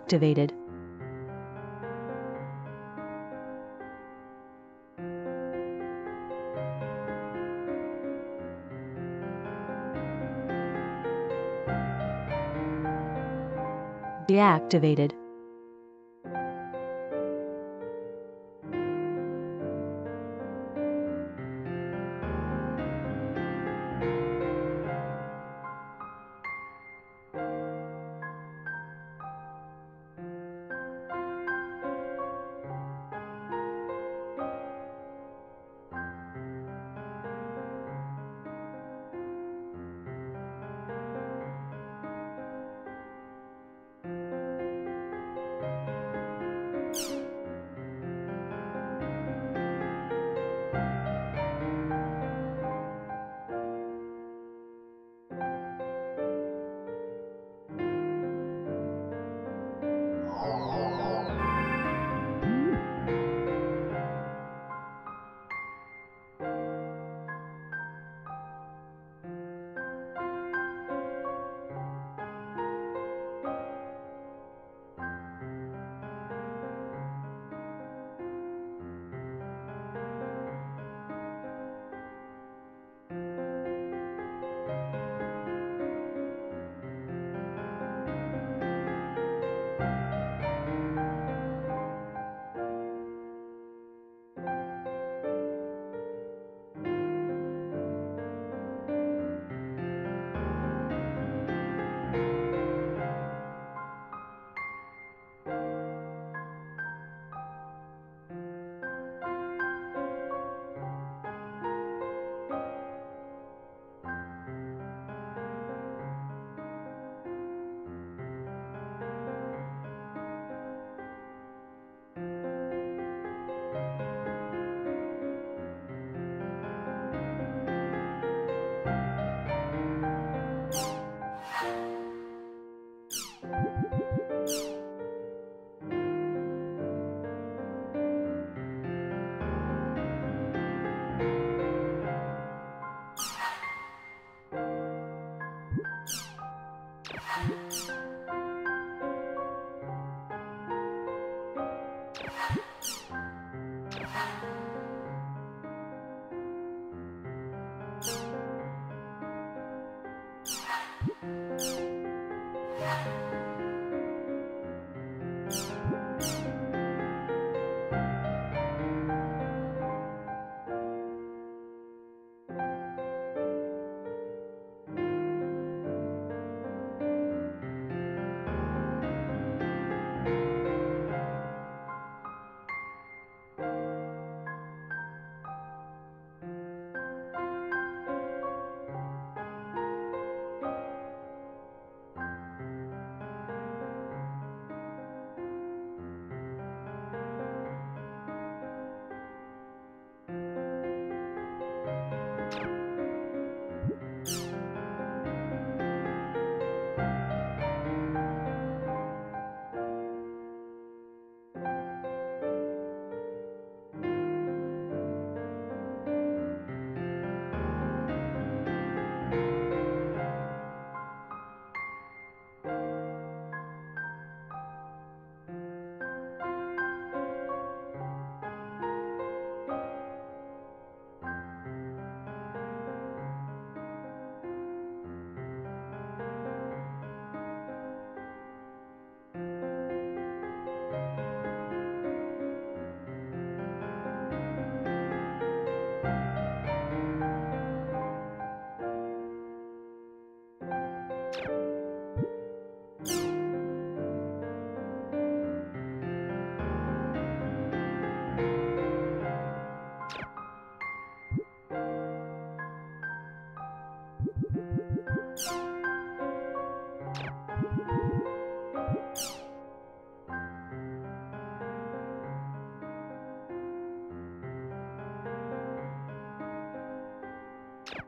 Ac activated. Deactivated.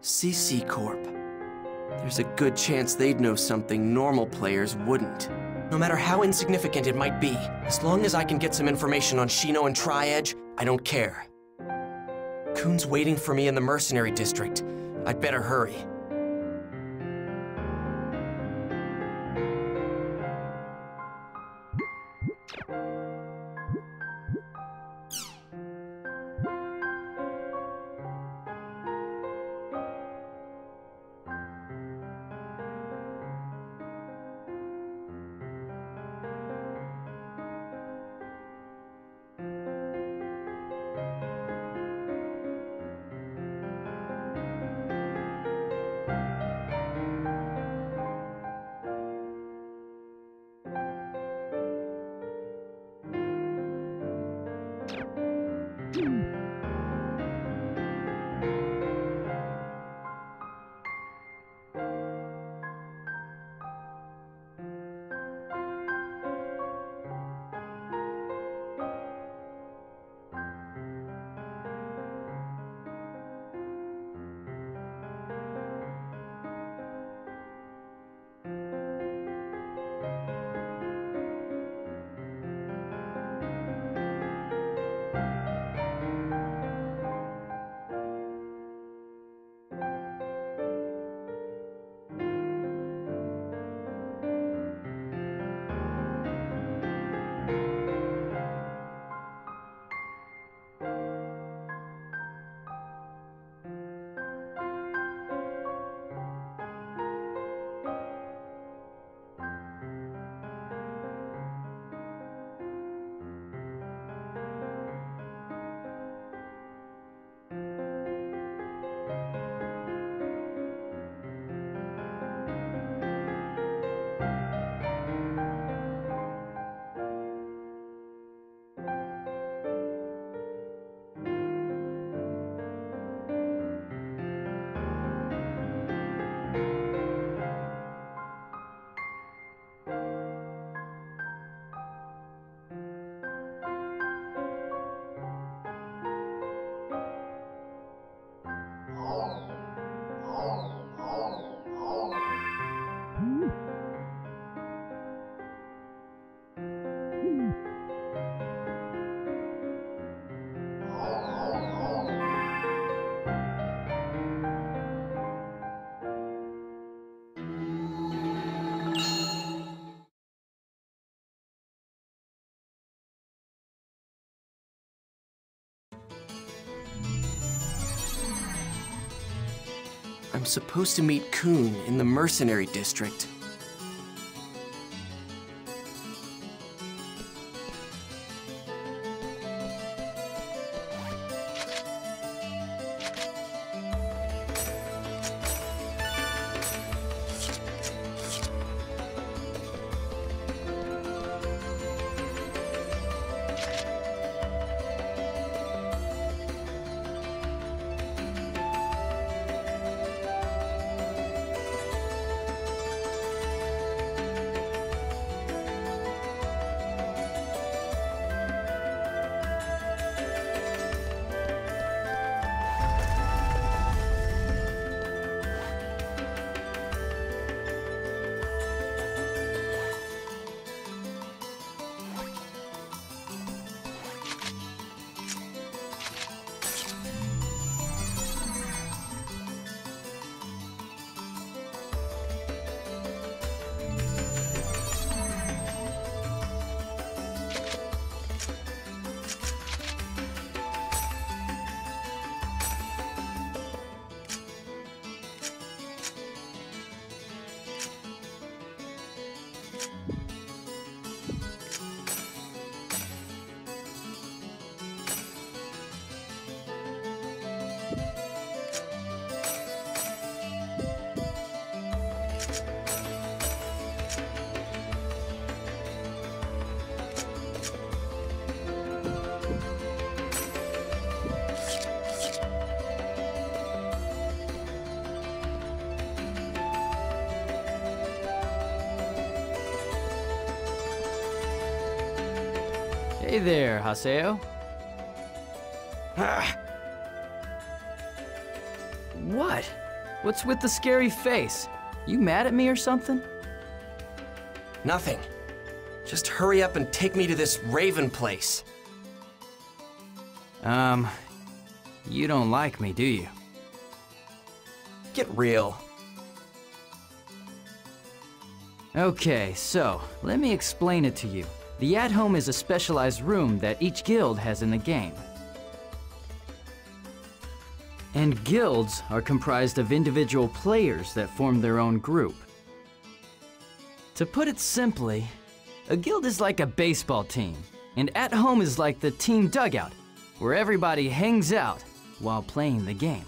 CC Corp. There's a good chance they'd know something normal players wouldn't. No matter how insignificant it might be, as long as I can get some information on Shino and Tri-Edge, I don't care. Kuhn's waiting for me in the Mercenary District. I'd better hurry. Supposed to meet Kuhn in the mercenary district. Hey there, Haseo. Ah, What? What's with the scary face? You mad at me or something? nothing. Just hurry up and take me to this Raven place. Um, you don't like me, do you? Get real. Okay, so, let me explain it to you. The At Home is a specialized room that each guild has in the game. And guilds are comprised of individual players that form their own group. To put it simply, a guild is like a baseball team, and At Home is like the team dugout, where everybody hangs out while playing the game.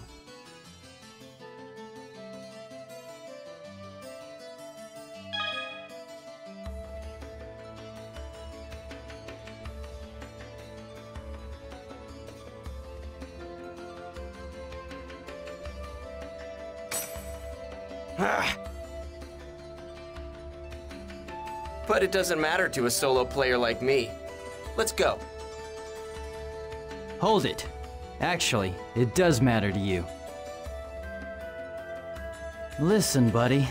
Doesn't matter to a solo player like me. Let's go. Hold it. Actually, it does matter to you. Listen, buddy.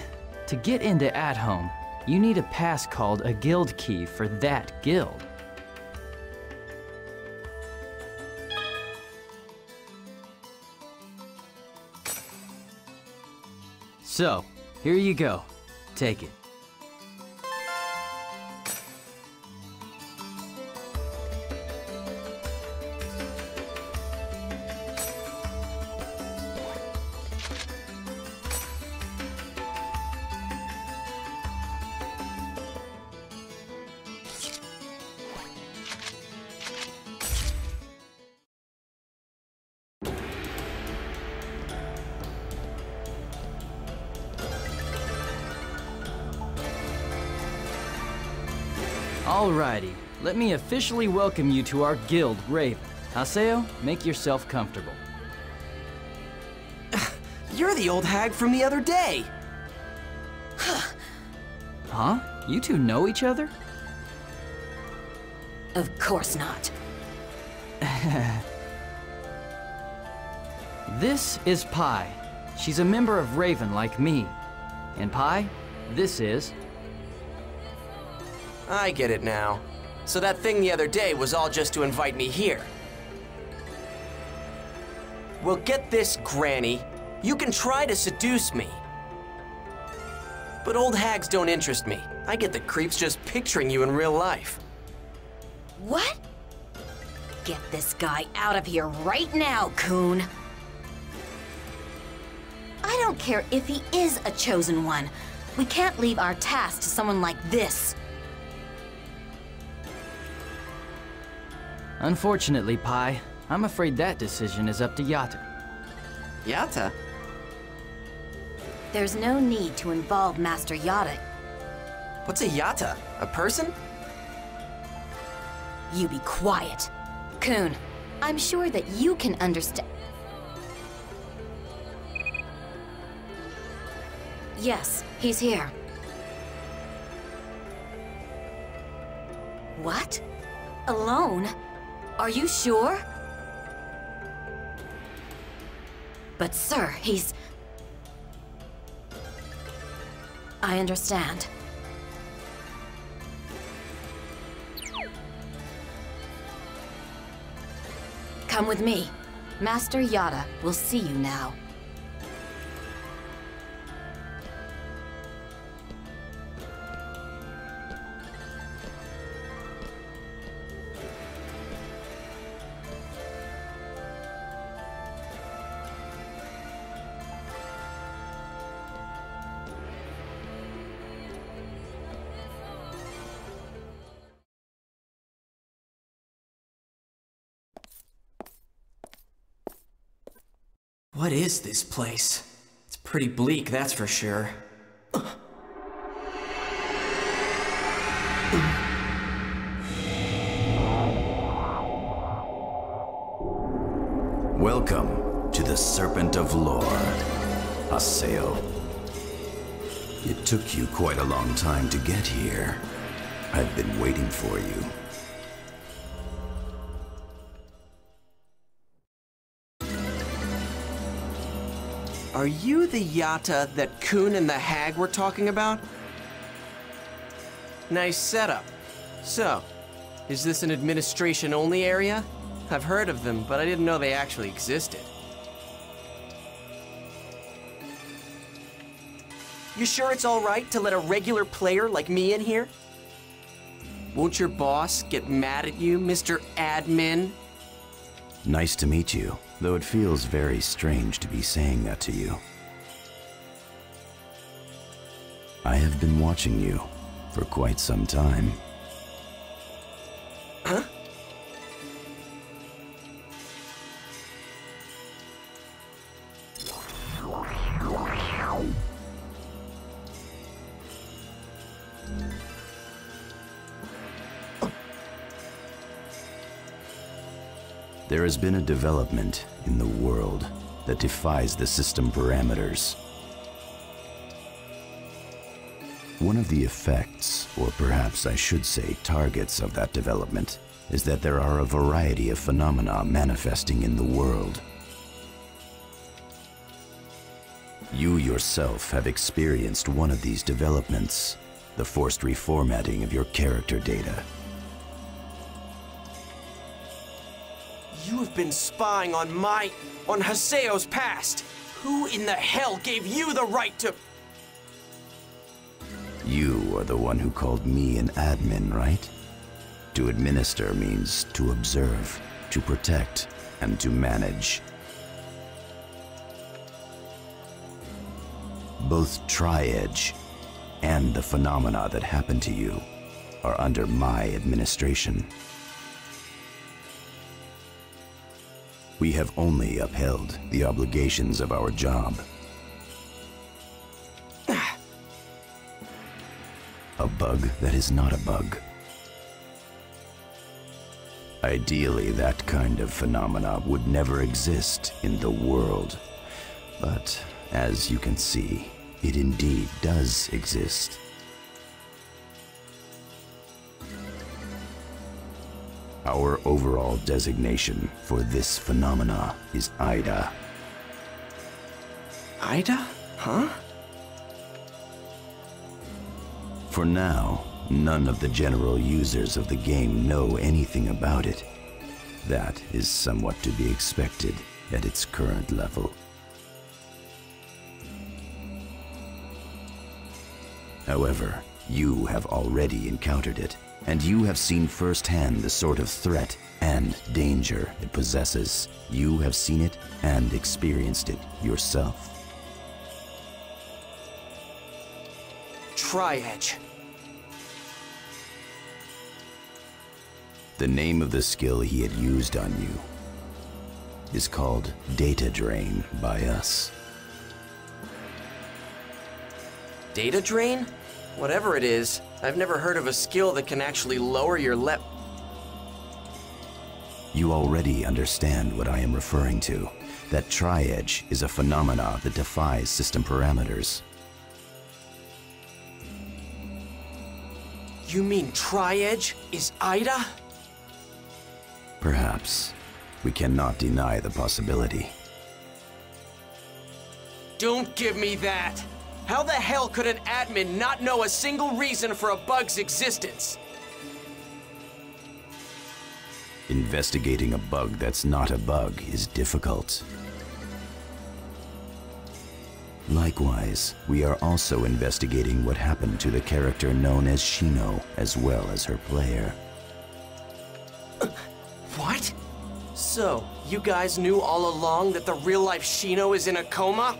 To get into At Home, you need a pass called a guild key for that guild. So, here you go. Take it. Let me officially welcome you to our guild, Raven. Haseo, make yourself comfortable. You're the old hag from the other day. Huh? You two know each other? Of course not. This is Pi. She's a member of Raven like me. And Pi, this is. I get it now. So that thing the other day was all just to invite me here. Well, get this, Granny. You can try to seduce me. But old hags don't interest me. I get the creeps just picturing you in real life. What? Get this guy out of here right now, Kuhn. I don't care if he is a chosen one. We can't leave our task to someone like this. Unfortunately, Pi, I'm afraid that decision is up to Yata. Yata? There's no need to involve Master Yata. What's a Yata? A person? You be quiet. Kuhn, I'm sure that you can understand. Yes, he's here. What? Alone? Are you sure? But sir, he's... I understand. Come with me. Master Yata will see you now. What is this place? It's pretty bleak, that's for sure. Welcome to the Serpent of Lore, Haseo. It took you quite a long time to get here. I've been waiting for you. Are you the Yata that Kuhn and the Hag were talking about? Nice setup. So, is this an administration-only area? I've heard of them, but I didn't know they actually existed. You sure it's alright to let a regular player like me in here? Won't your boss get mad at you, Mr. Admin? Nice to meet you, though it feels very strange to be saying that to you. I have been watching you for quite some time. Huh? There has been a development in the world that defies the system parameters. One of the effects, or perhaps I should say targets of that development, is that there are a variety of phenomena manifesting in the world. You yourself have experienced one of these developments, the forced reformatting of your character data. Been spying on my... on Haseo's past. Who in the hell gave you the right to... You are the one who called me an admin, right? To administer means to observe, to protect, and to manage. Both Tri-Edge and the phenomena that happened to you are under my administration. We have only upheld the obligations of our job. A bug that is not a bug. Ideally, that kind of phenomena would never exist in the world. But, as you can see, it indeed does exist. Our overall designation for this phenomena is AIDA. AIDA? Huh? For now, none of the general users of the game know anything about it. That is somewhat to be expected at its current level. However, you have already encountered it, and you have seen firsthand the sort of threat and danger it possesses. You have seen it and experienced it yourself. Tri-Edge. The name of the skill he had used on you is called Data Drain by us. Data Drain? Whatever it is, I've never heard of a skill that can actually lower your lep. You already understand what I am referring to. That Tri-Edge is a phenomena that defies system parameters. You mean Tri-Edge is AIDA? Perhaps. We cannot deny the possibility. Don't give me that! How the hell could an admin not know a single reason for a bug's existence? Investigating a bug that's not a bug is difficult. Likewise, we are also investigating what happened to the character known as Shino, as well as her player. What? So, you guys knew all along that the real-life Shino is in a coma?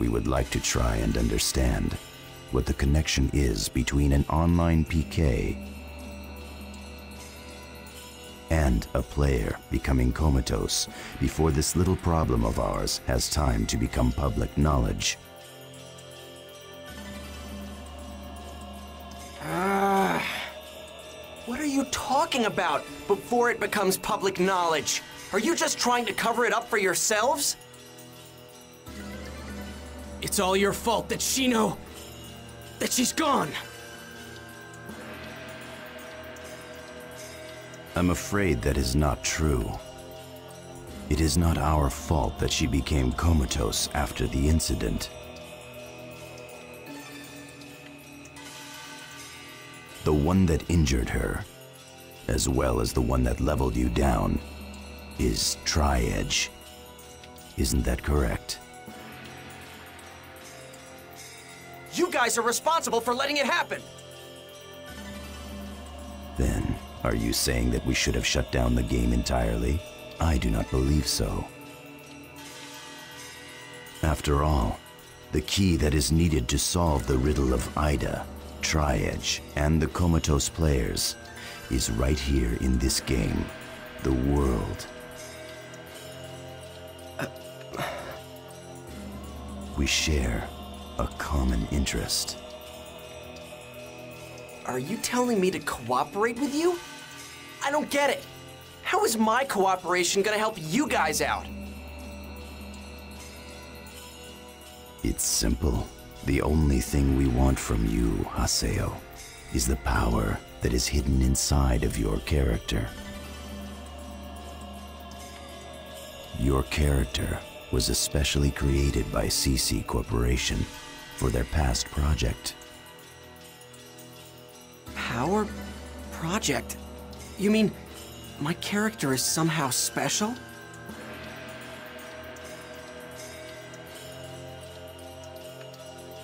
We would like to try and understand what the connection is between an online PK and a player becoming comatose before this little problem of ours has time to become public knowledge. Ah. what are you talking about before it becomes public knowledge? Are you just trying to cover it up for yourselves? It's all your fault that Shino... that she's gone. I'm afraid that is not true. It is not our fault that she became comatose after the incident. The one that injured her, as well as the one that leveled you down, is Tri-Edge. Isn't that correct? You guys are responsible for letting it happen! Then, are you saying that we should have shut down the game entirely? I do not believe so. After all, the key that is needed to solve the riddle of AIDA, Tri-Edge, and the comatose players is right here in this game, the world. Uh. We share a common interest. Are you telling me to cooperate with you? I don't get it. How is my cooperation gonna help you guys out? It's simple. The only thing we want from you, Haseo, is the power that is hidden inside of your character. Your character was especially created by CC Corporation for their past project. Power project? You mean my character is somehow special?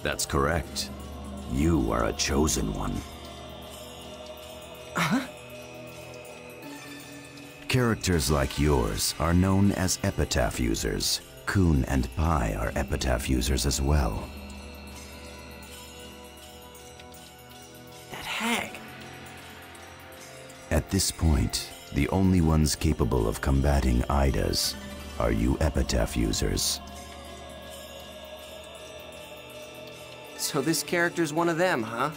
That's correct. You are a chosen one. Huh? Characters like yours are known as Epitaph users. Kuhn and Pi are Epitaph users as well. At this point, the only ones capable of combating AIDAs are you Epitaph users. So this character's one of them, huh?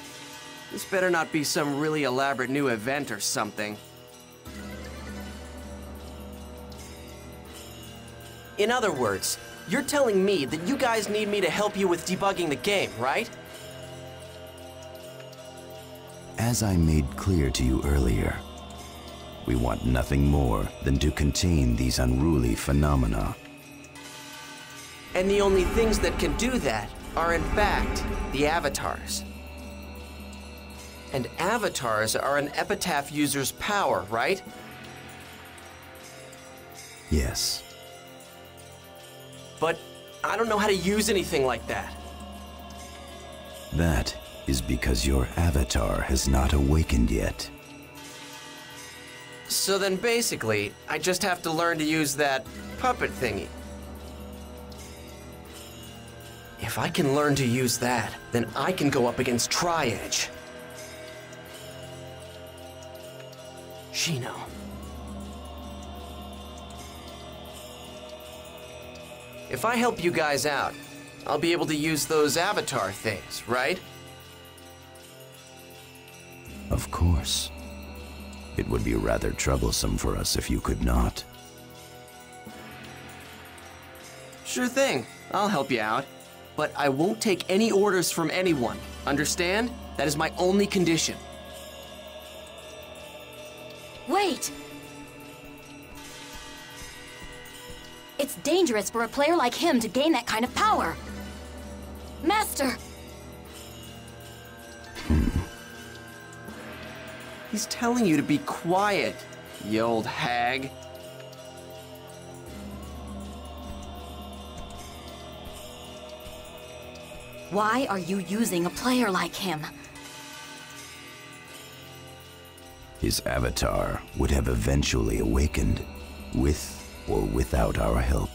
This better not be some really elaborate new event or something. In other words, you're telling me that you guys need me to help you with debugging the game, right? As I made clear to you earlier, we want nothing more than to contain these unruly phenomena. And the only things that can do that are in fact the avatars. And avatars are an epitaph user's power, right? Yes. But I don't know how to use anything like that. That is because your avatar has not awakened yet. So then basically, I just have to learn to use that puppet thingy. If I can learn to use that, then I can go up against Tri-Edge. Shino. If I help you guys out, I'll be able to use those avatar things, right? Of course. It would be rather troublesome for us if you could not. Sure thing. I'll help you out. But I won't take any orders from anyone. Understand? That is my only condition. Wait! It's dangerous for a player like him to gain that kind of power. Master! He's telling you to be quiet, you old hag. Why are you using a player like him? His avatar would have eventually awakened, with or without our help.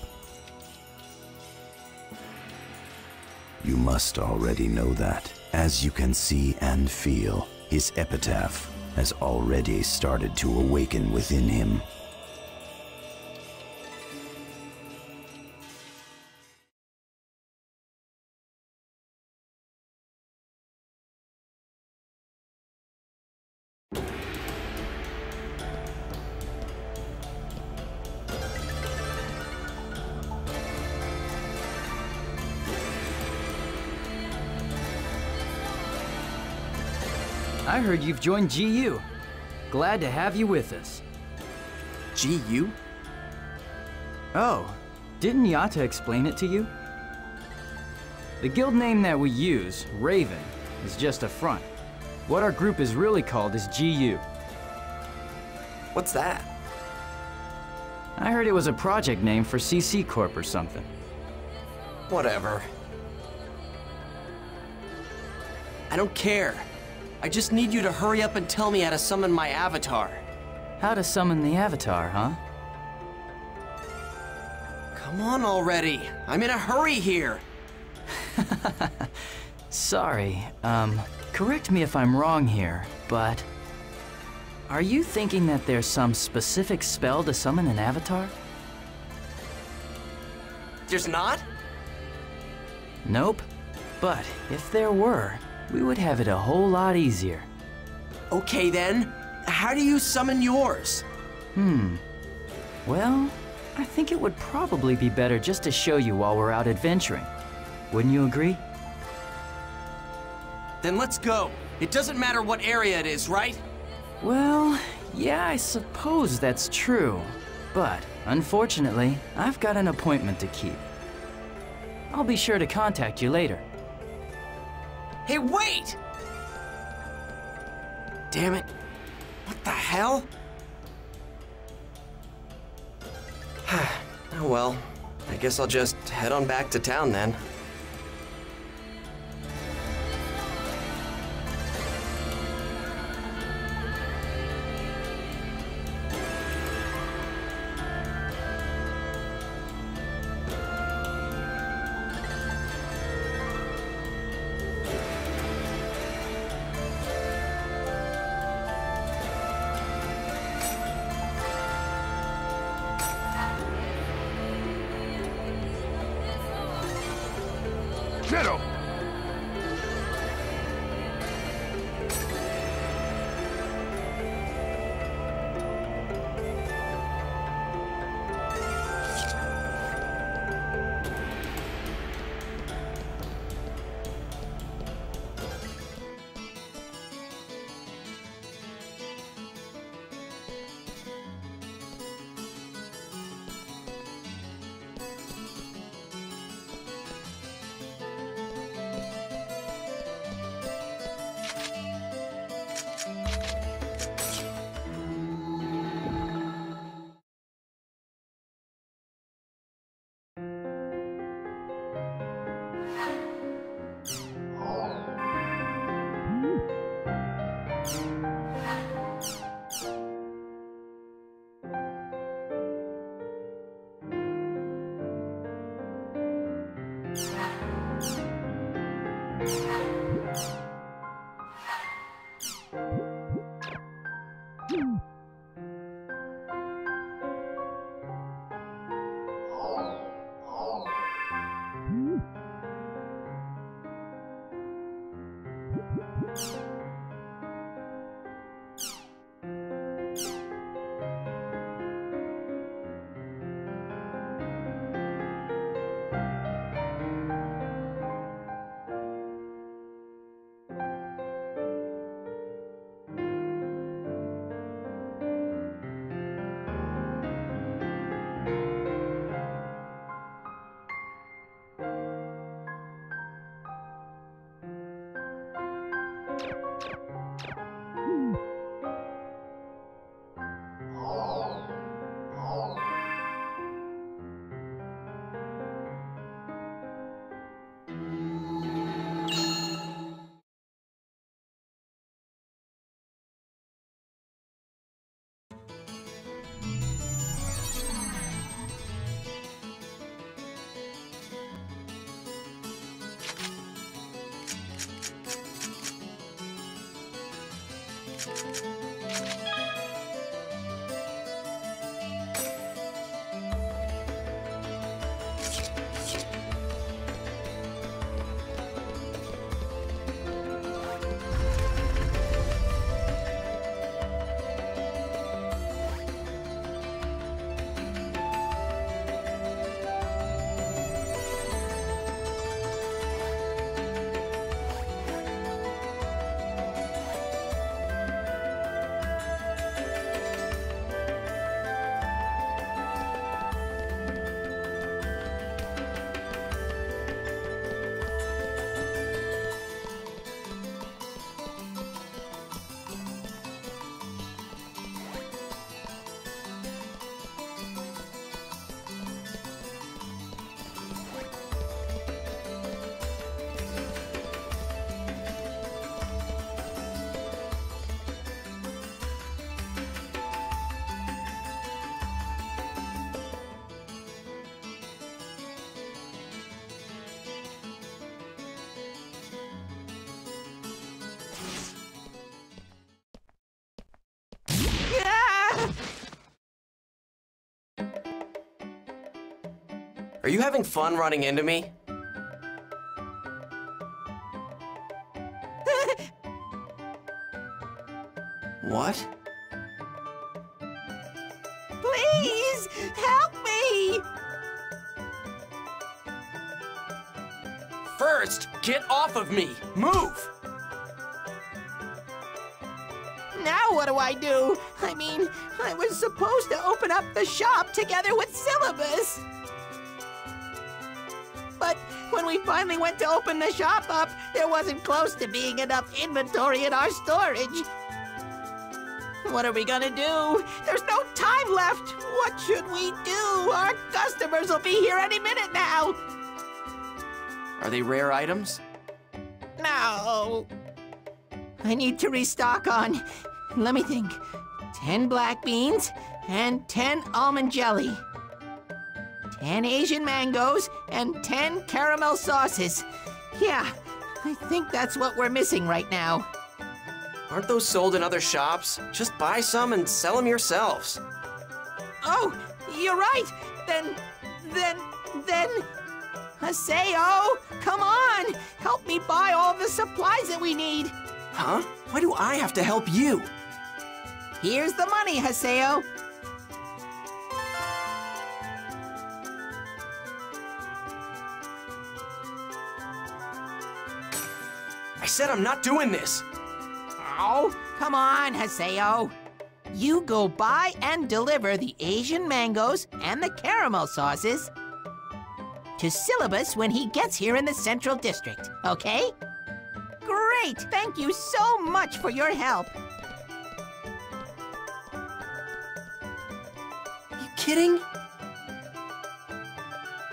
You must already know that. As you can see and feel, his epitaph has already started to awaken within him. I heard you've joined GU. Glad to have you with us. GU? Oh, didn't Yata explain it to you? The guild name that we use, Raven, is just a front. What our group is really called is GU. What's that? I heard it was a project name for CC Corp or something. Whatever. I don't care. I just need you to hurry up and tell me how to summon my avatar. How to summon the Avatar, huh? Come on already. I'm in a hurry here. Sorry, um, correct me if I'm wrong here, but... Are you thinking that there's some specific spell to summon an Avatar? There's not? Nope. But if there were, we would have it a whole lot easier. Okay then. How do you summon yours? Hmm. Well, I think it would probably be better just to show you while we're out adventuring. Wouldn't you agree? Then let's go. It doesn't matter what area it is, right? Well, yeah, I suppose that's true. But, unfortunately, I've got an appointment to keep. I'll be sure to contact you later. Hey, wait! Damn it. What the hell? oh well. I guess I'll just head on back to town then. You having fun running into me? Open the shop up, there wasn't close to being enough inventory in our storage. What are we gonna do? There's no time left. What should we do? Our customers will be here any minute now. Are they rare items? No. I need to restock on, let me think, 10 black beans and 10 almond jelly. 10 Asian mangoes and 10 caramel sauces. Yeah, I think that's what we're missing right now. Aren't those sold in other shops? Just buy some and sell them yourselves. Oh, you're right. Then, then, then. Haseo, come on! Help me buy all the supplies that we need. Huh? Why do I have to help you? Here's the money, Haseo. I said I'm not doing this. Oh, come on, Haseo. You go buy and deliver the Asian mangoes and the caramel sauces to Silabus when he gets here in the Central District, okay? Great! Thank you so much for your help. You kidding?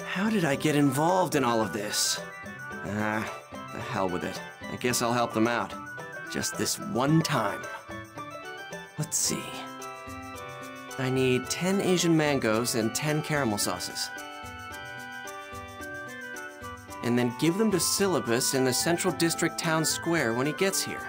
How did I get involved in all of this? Ah, the hell with it. I guess I'll help them out. Just this one time. Let's see. I need 10 Asian mangoes and 10 caramel sauces. And then give them to Silabus in the Central District Town Square when he gets here.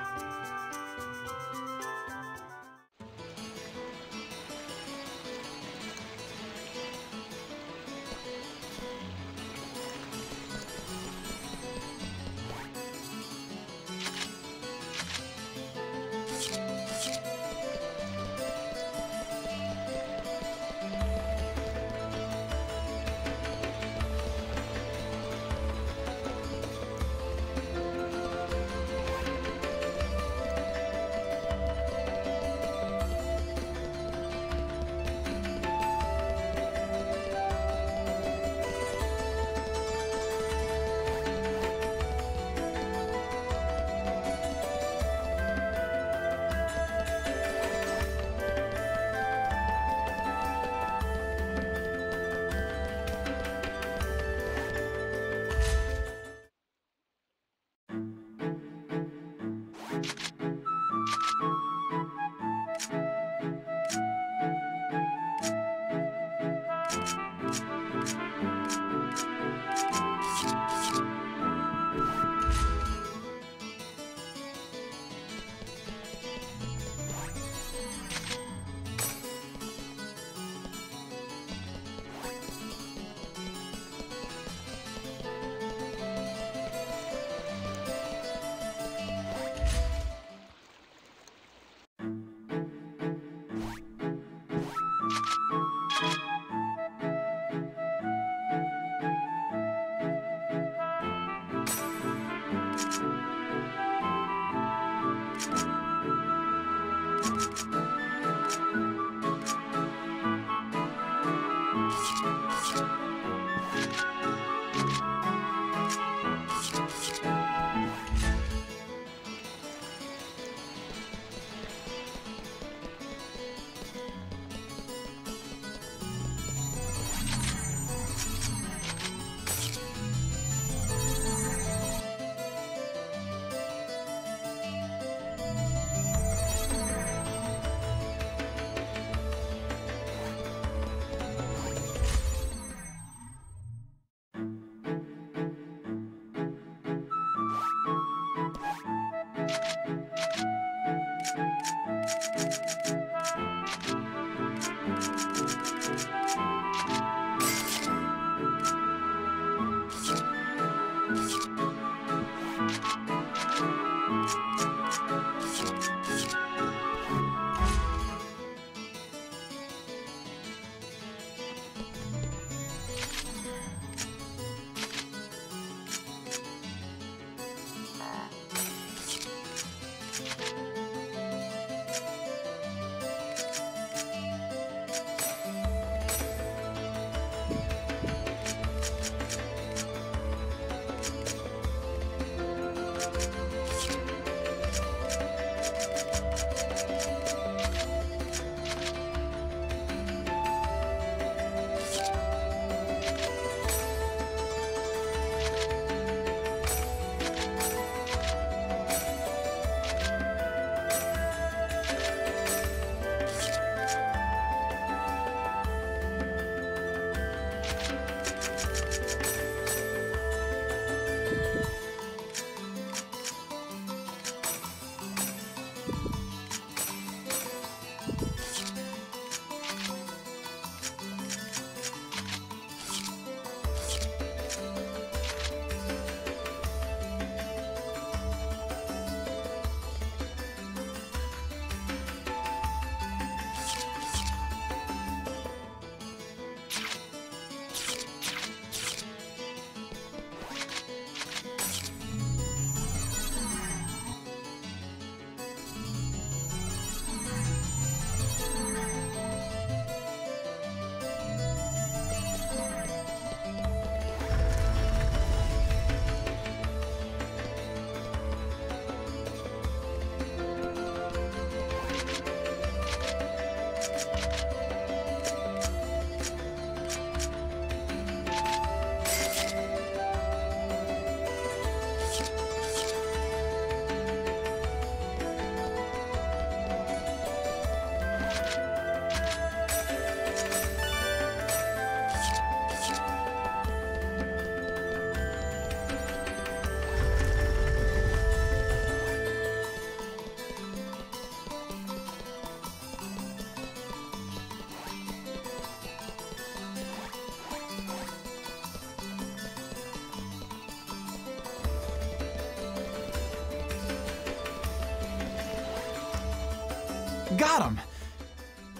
Got him!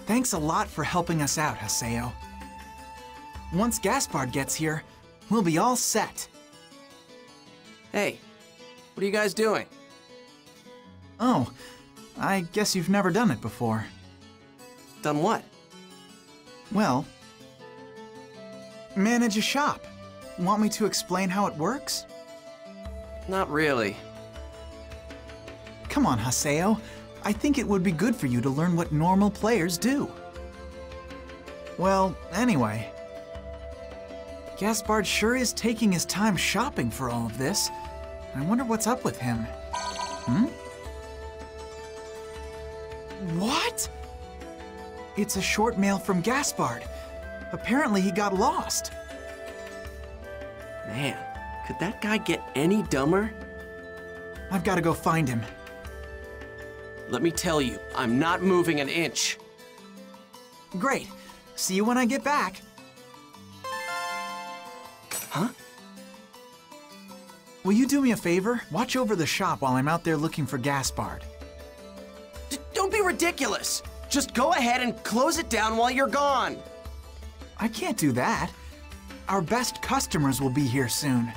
Thanks a lot for helping us out, Haseo. Once Gaspard gets here, we'll be all set. Hey, what are you guys doing? Oh, I guess you've never done it before. Done what? Well, manage a shop. Want me to explain how it works? Not really. Come on, Haseo. I think it would be good for you to learn what normal players do. Well, anyway. Gaspard sure is taking his time shopping for all of this. I wonder what's up with him. Hmm? What? It's a short mail from Gaspard. Apparently he got lost. Man, could that guy get any dumber? I've got to go find him. Let me tell you, I'm not moving an inch. Great. See you when I get back. Huh? Will you do me a favor? Watch over the shop while I'm out there looking for Gaspard. D don't be ridiculous! Just go ahead and close it down while you're gone! I can't do that. Our best customers will be here soon.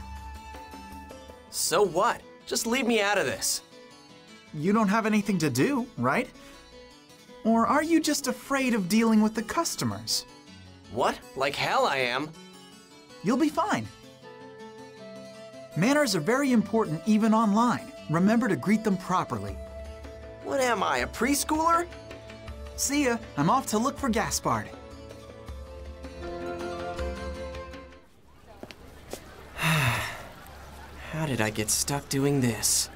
So what? Just leave me out of this. You don't have anything to do, right? Or are you just afraid of dealing with the customers? What? Like hell I am. You'll be fine. Manners are very important even online. Remember to greet them properly. What am I, a preschooler? See ya. I'm off to look for Gaspard. How did I get stuck doing this?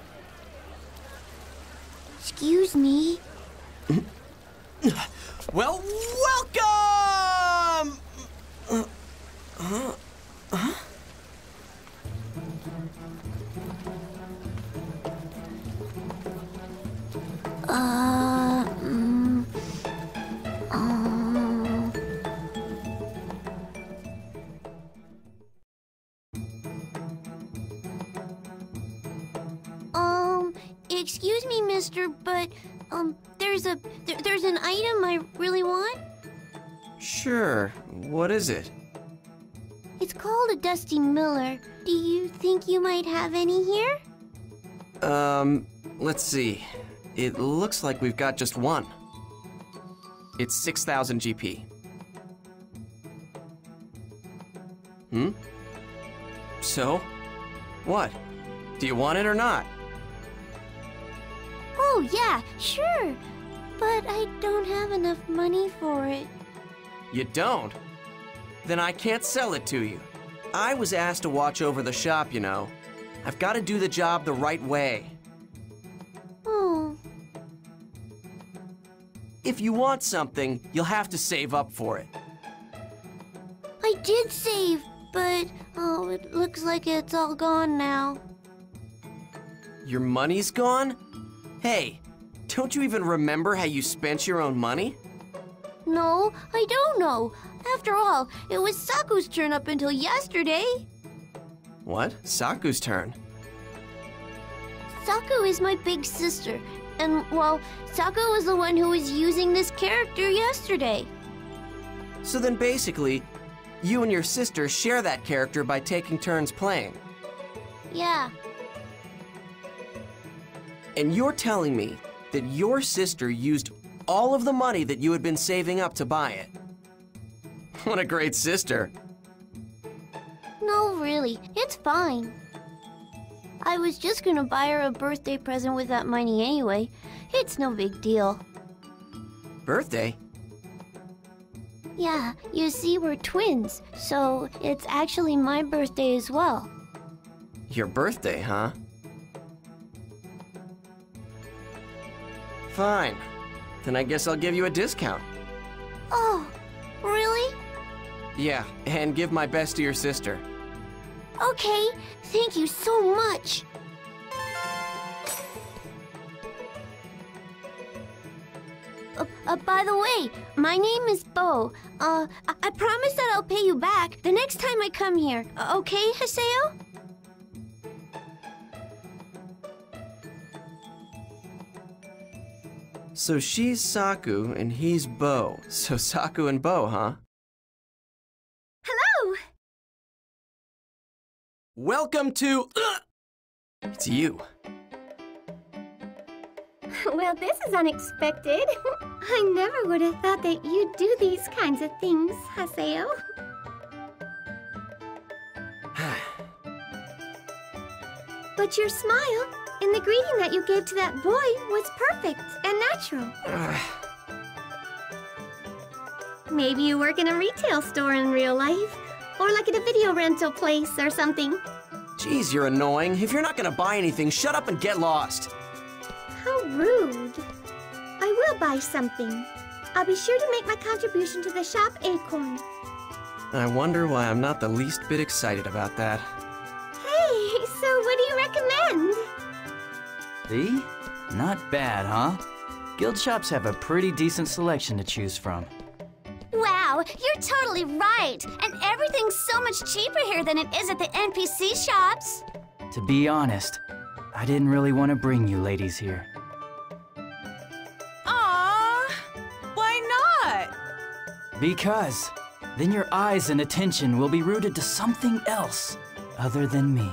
Excuse me. Well, welcome! Uh, mm, excuse me, mister, but, um, there's a, there, there's an item I really want. Sure, what is it? It's called a Dusty Miller. Do you think you might have any here? Um, let's see. It looks like we've got just one. It's 6,000 GP. Hmm? So? What? Do you want it or not? Oh, yeah, sure. But I don't have enough money for it. You don't? Then I can't sell it to you. I was asked to watch over the shop, you know. I've got to do the job the right way. Oh, If you want something, you'll have to save up for it. I did save, but oh, it looks like it's all gone now. Your money's gone? Hey, don't you even remember how you spent your own money? No, I don't know. After all, it was Saku's turn up until yesterday. What? Saku's turn. Saku is my big sister, and well, Saku was the one who was using this character yesterday. So then basically, you and your sister share that character by taking turns playing. Yeah, And you're telling me that your sister used all of the money that you had been saving up to buy it. What a great sister. no, really, it's fine. I was just gonna buy her a birthday present with that money anyway. It's no big deal. Birthday? Yeah, you see, we're twins, so it's actually my birthday as well. Your birthday, huh? Fine. Then I guess I'll give you a discount. Oh, really? Yeah, and give my best to your sister. Okay, thank you so much. Uh, Uh, by the way, my name is Bo. Uh, I, I promise that I'll pay you back the next time I come here. Uh, okay, Haseo? So she's Saku and he's Bo. So Saku and Bo, huh? Hello! Welcome to. Uh, it's you. Well, this is unexpected. I never would have thought that you'd do these kinds of things, Haseo. but your smile and the greeting that you gave to that boy was perfect and natural. Maybe you work in a retail store in real life, or like at a video rental place or something. Jeez, you're annoying. If you're not gonna buy anything, shut up and get lost. How rude. I will buy something. I'll be sure to make my contribution to the shop Acorn. I wonder why I'm not the least bit excited about that. Hey, so what do you recommend? See? Not bad, huh? Guild shops have a pretty decent selection to choose from. Wow, you're totally right. And everything's so much cheaper here than it is at the NPC shops. To be honest, I didn't really want to bring you ladies here. Aww! Why not? Because then your eyes and attention will be rooted to something else other than me.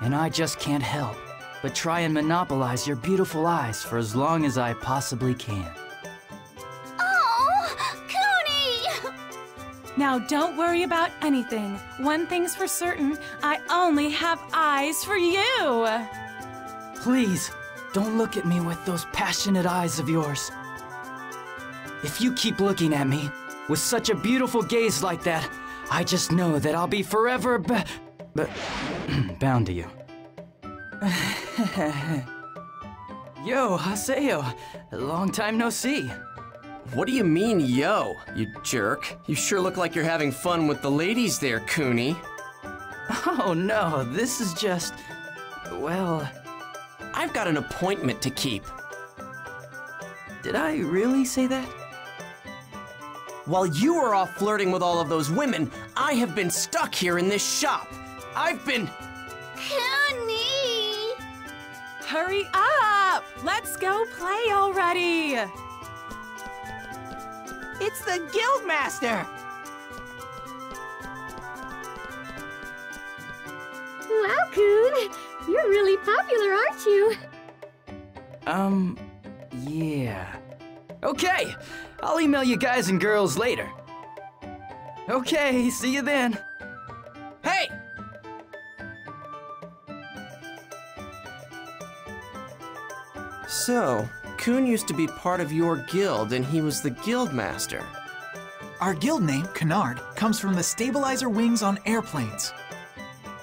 And I just can't help but try and monopolize your beautiful eyes for as long as I possibly can. Oh, Cooney! Now don't worry about anything. One thing's for certain, I only have eyes for you. Please, don't look at me with those passionate eyes of yours. If you keep looking at me with such a beautiful gaze like that, I just know that I'll be forever ba- ba- bound to you. Yo, Haseo, long time no see. What do you mean, yo, you jerk? You sure look like you're having fun with the ladies there, Cooney. Oh no, this is just. Well, I've got an appointment to keep. did I really say that? While you were off flirting with all of those women, I have been stuck here in this shop. I've been. Hurry up! Let's go play already! It's the Guildmaster! Wow, Kuhn! You're really popular, aren't you? Um, yeah. Okay, I'll email you guys and girls later. Okay, see you then. Hey! So, Kuhn used to be part of your guild, and he was the guild master. Our guild name, Canard, comes from the stabilizer wings on airplanes.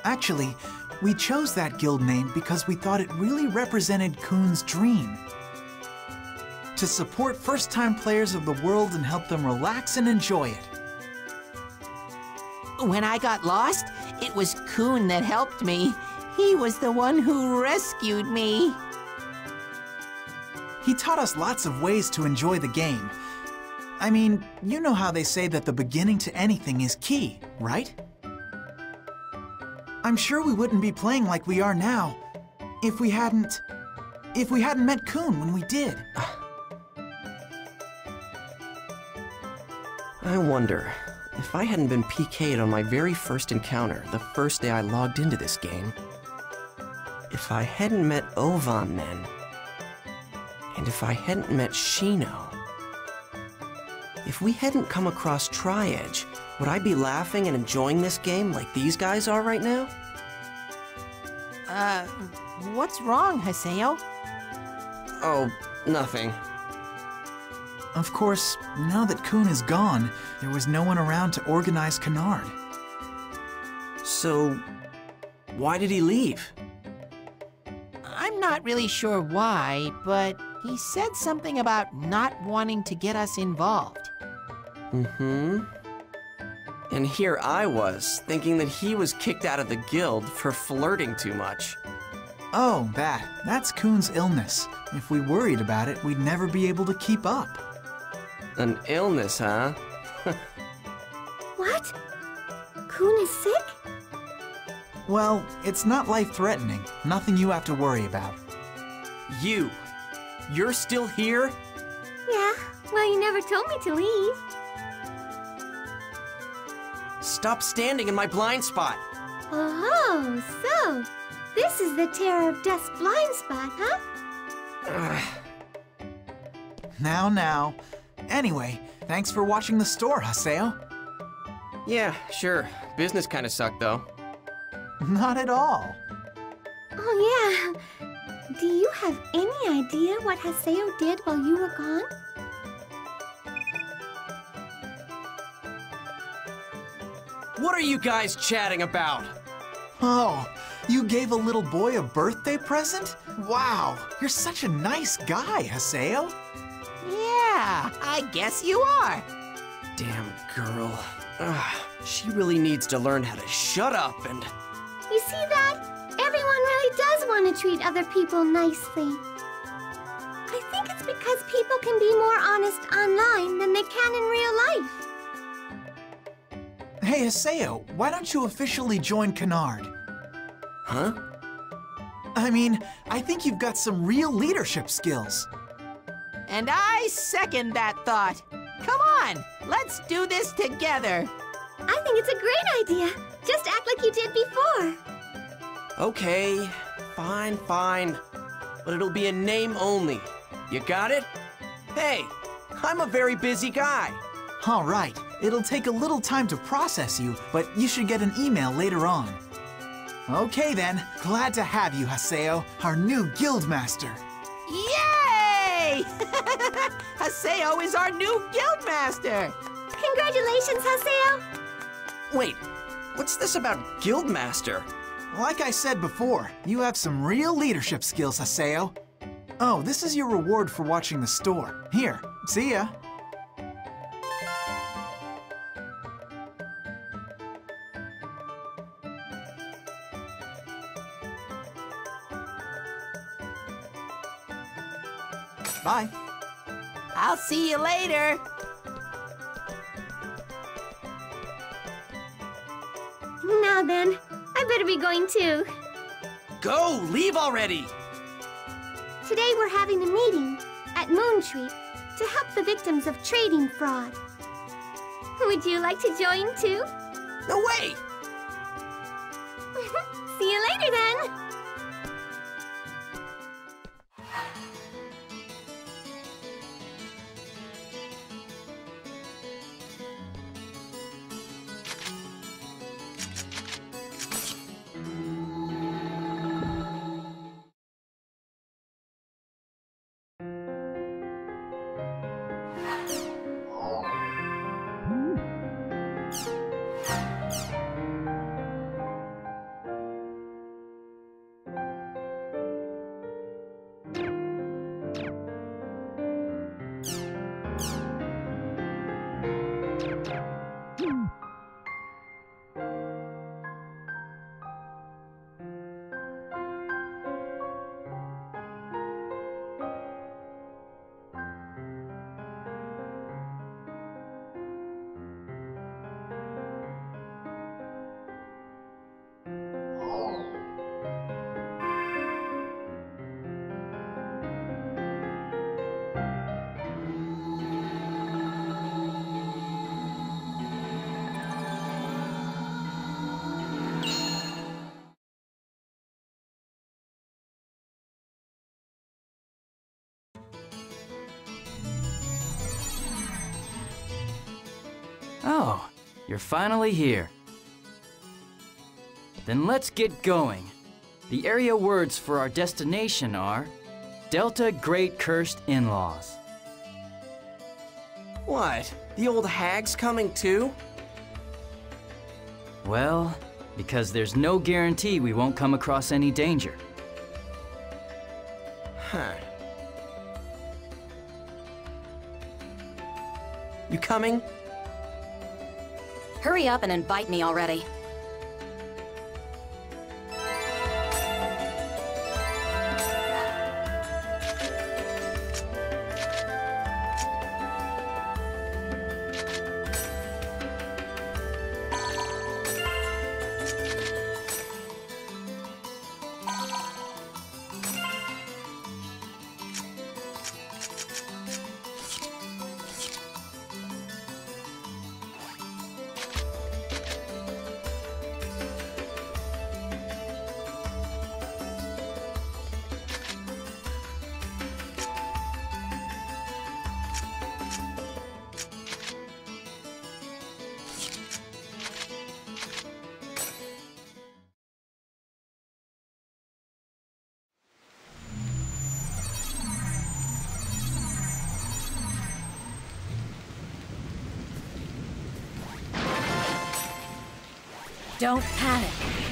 Actually, we chose that guild name because we thought it really represented Kuhn's dream. To support first-time players of the world and help them relax and enjoy it. When I got lost, it was Kuhn that helped me. He was the one who rescued me. He taught us lots of ways to enjoy the game. I mean, you know how they say that the beginning to anything is key, right? I'm sure we wouldn't be playing like we are now if we hadn't... if we hadn't met Kuhn when we did. I wonder, if I hadn't been PK'd on my very first encounter, the first day I logged into this game, if I hadn't met Ovan then, and if I hadn't met Shino, if we hadn't come across Tri-Edge, would I be laughing and enjoying this game like these guys are right now? Uh, what's wrong, Haseo? Oh, nothing. Of course, now that Kuhn is gone, there was no one around to organize Canard. So, why did he leave? I'm not really sure why, but he said something about not wanting to get us involved. Mm-hmm. And here I was, thinking that he was kicked out of the guild for flirting too much. Oh, that. That's Kuhn's illness. If we worried about it, we'd never be able to keep up. An illness, huh? What? Kuhn is sick? Well, it's not life-threatening. Nothing you have to worry about. You! You're still here? Yeah, well, you never told me to leave. Stop standing in my blind spot! Oh, so this is the Terror of Death blind spot, huh? Ugh. Now, now. Anyway, thanks for watching the store, Haseo. Yeah, sure. Business kinda sucked, though. Not at all. Oh, yeah. Do you have any idea what Haseo did while you were gone? What are you guys chatting about? Oh, you gave a little boy a birthday present? Wow, you're such a nice guy, Haseo. Yeah, I guess you are. Damn girl. Ugh, she really needs to learn how to shut up and... You see that? Everyone really does want to treat other people nicely. I think it's because people can be more honest online than they can in real life. Hey, Haseo, why don't you officially join Canard? Huh? I mean, I think you've got some real leadership skills. And I second that thought. Come on, let's do this together. I think it's a great idea. Just act like you did before. Okay, fine, fine. But it'll be a name only. You got it? Hey, I'm a very busy guy. All right, it'll take a little time to process you, but you should get an email later on. Okay then, glad to have you, Haseo, our new guild master. Yay! Haseo is our new guild master. Congratulations, Haseo. Wait, what's this about Guildmaster? Like I said before, you have some real leadership skills, Haseo. Oh, this is your reward for watching the store. Here, see ya. Bye. I'll see you later. Now then, I better be going too. Go, leave already! Today we're having a meeting at Moon Tree to help the victims of trading fraud. Would you like to join too? No way! See you later then. You're finally here. Then let's get going. The area words for our destination are Delta Great Cursed In-Laws. What? The old hag's coming too? Well, because there's no guarantee we won't come across any danger. Huh. You coming? Hurry up and invite me already. Don't panic.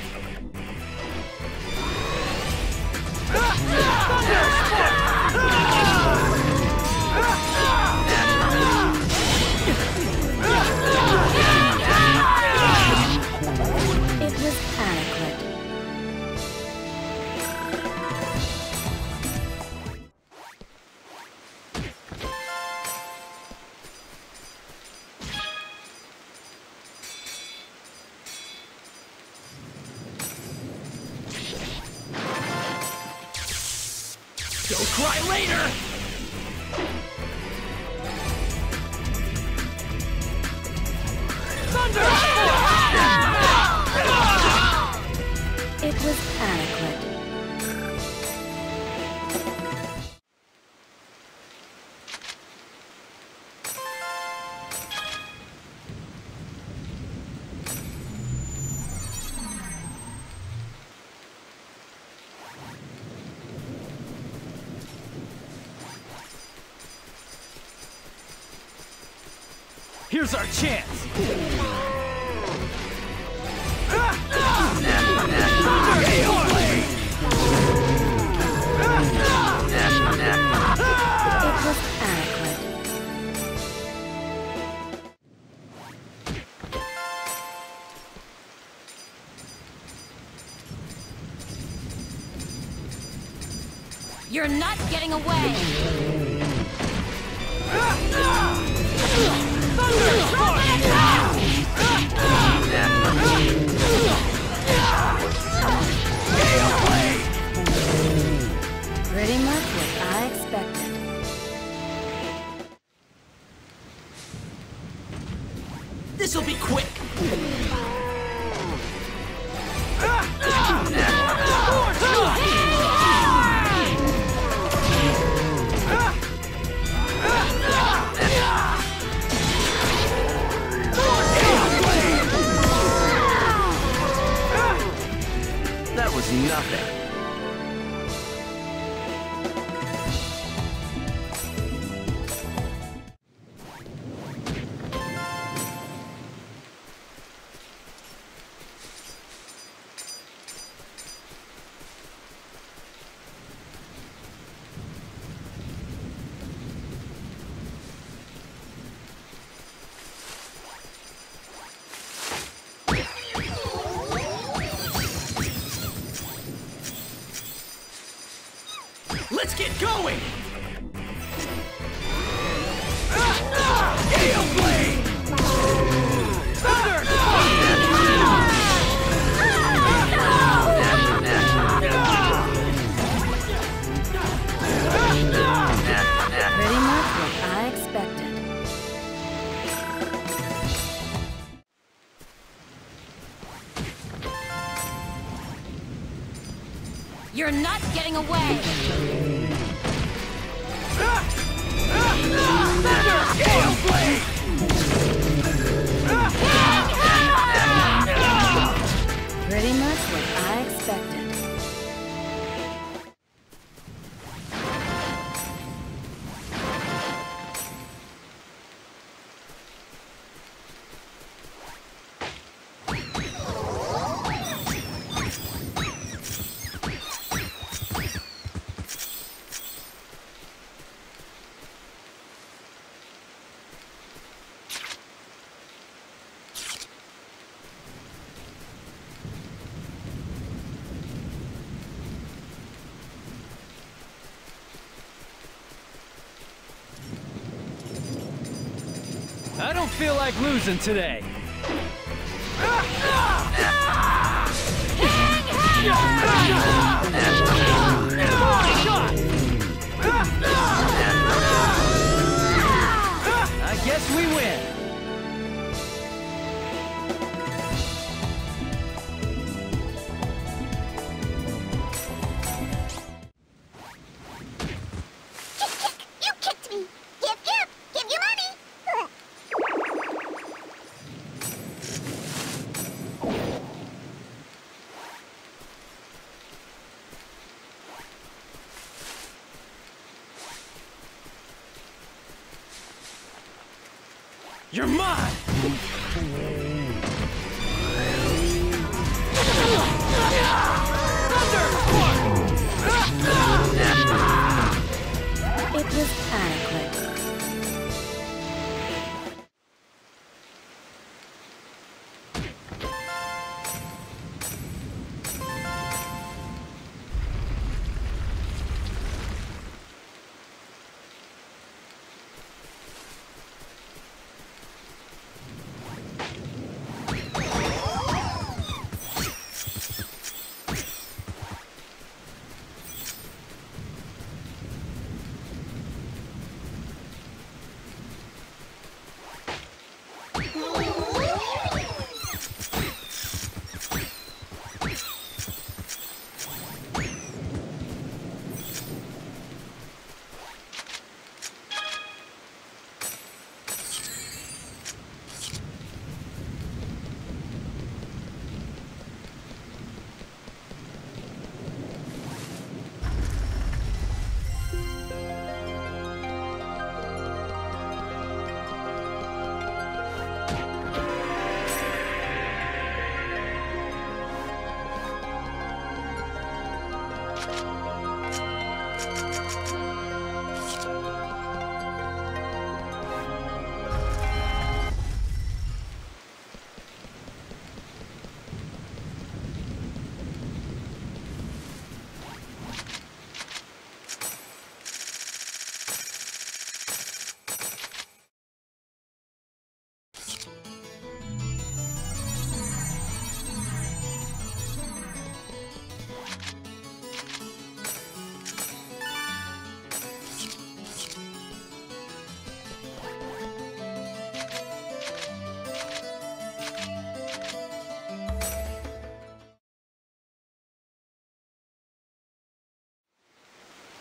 our chance. away. feel like losing today. Hang, hang!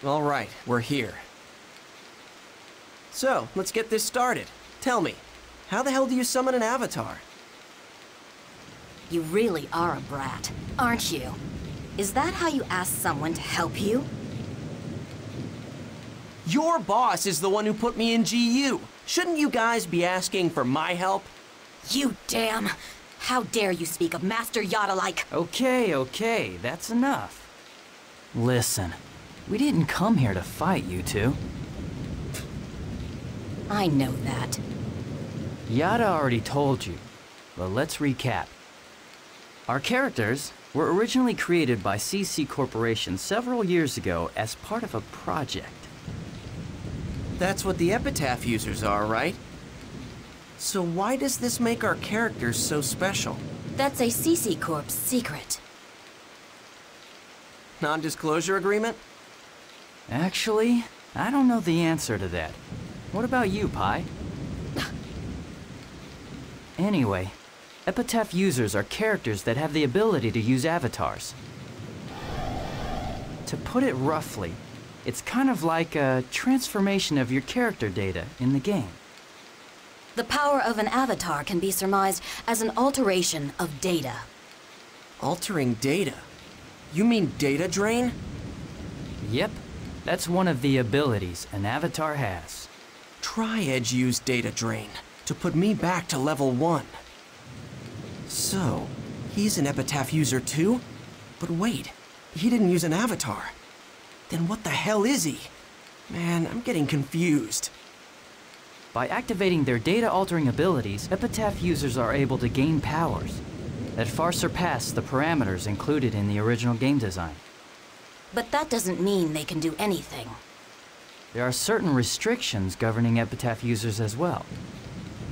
All right, we're here. So, let's get this started. Tell me, how the hell do you summon an avatar? You really are a brat, aren't you? Is that how you ask someone to help you? Your boss is the one who put me in GU. Shouldn't you guys be asking for my help? You damn! How dare you speak of Master Yata like... Okay, okay, that's enough. Listen, we didn't come here to fight you two. I know that. Yata already told you, but let's recap. Our characters were originally created by CC Corporation several years ago as part of a project. That's what the Epitaph users are, right? So why does this make our characters so special? That's a CC Corp secret. Non-disclosure agreement? Actually, I don't know the answer to that. What about you, Pi? anyway, Epitaph users are characters that have the ability to use avatars. To put it roughly, it's kind of like a transformation of your character data in the game. The power of an avatar can be surmised as an alteration of data. Altering data? You mean data drain? Yep, that's one of the abilities an avatar has. Tri-Edge used data drain to put me back to level 1. So, he's an Epitaph user too? But wait, he didn't use an avatar. Then what the hell is he? Man, I'm getting confused. By activating their data-altering abilities, Epitaph users are able to gain powers that far surpass the parameters included in the original game design. But that doesn't mean they can do anything. There are certain restrictions governing Epitaph users as well.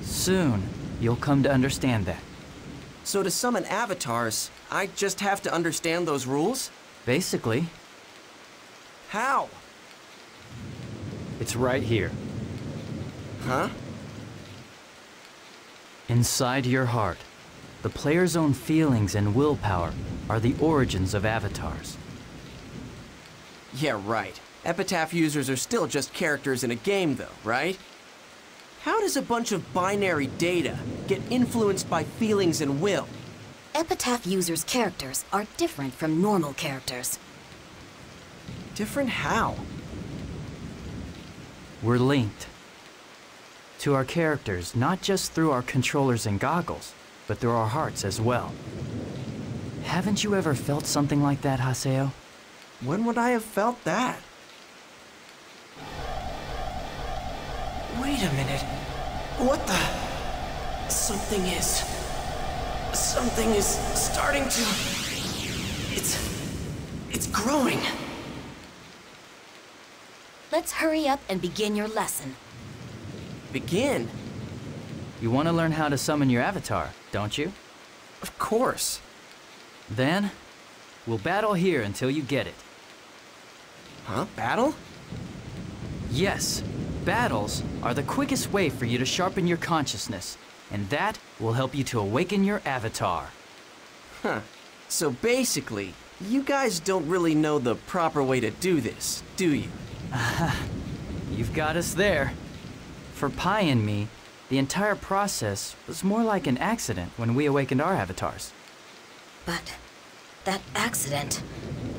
Soon, you'll come to understand that. So to summon avatars, I just have to understand those rules? Basically, How? it's right here. Huh? Inside your heart, the player's own feelings and willpower are the origins of avatars. Yeah, right. Epitaph users are still just characters in a game, though, right? How does a bunch of binary data get influenced by feelings and will? Epitaph users' characters are different from normal characters. Different how? We're linked to our characters not just through our controllers and goggles, but through our hearts as well. Haven't you ever felt something like that, Haseo? When would I have felt that? Wait a minute. What the? Something is. Something is starting to. It's. It's growing. Let's hurry up and begin your lesson. Begin? You want to learn how to summon your avatar, don't you? Of course. Then, we'll battle here until you get it. Huh? Battle? Yes, battles are the quickest way for you to sharpen your consciousness, and that will help you to awaken your avatar. Huh. So basically, you guys don't really know the proper way to do this, do you? You've got us there. For Pi and me, the entire process was more like an accident when we awakened our avatars. But that accident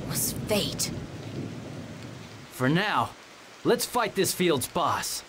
was fate. For now, let's fight this field's boss.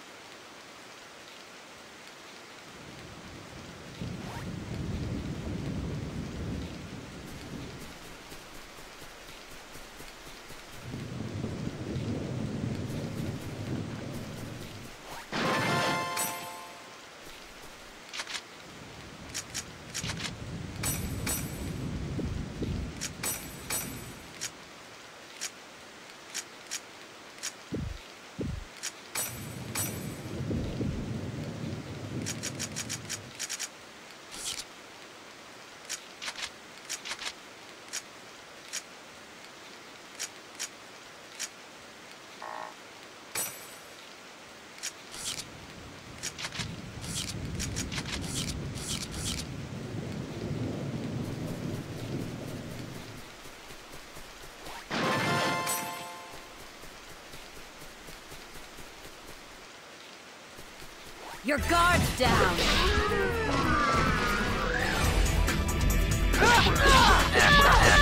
Your guard's down.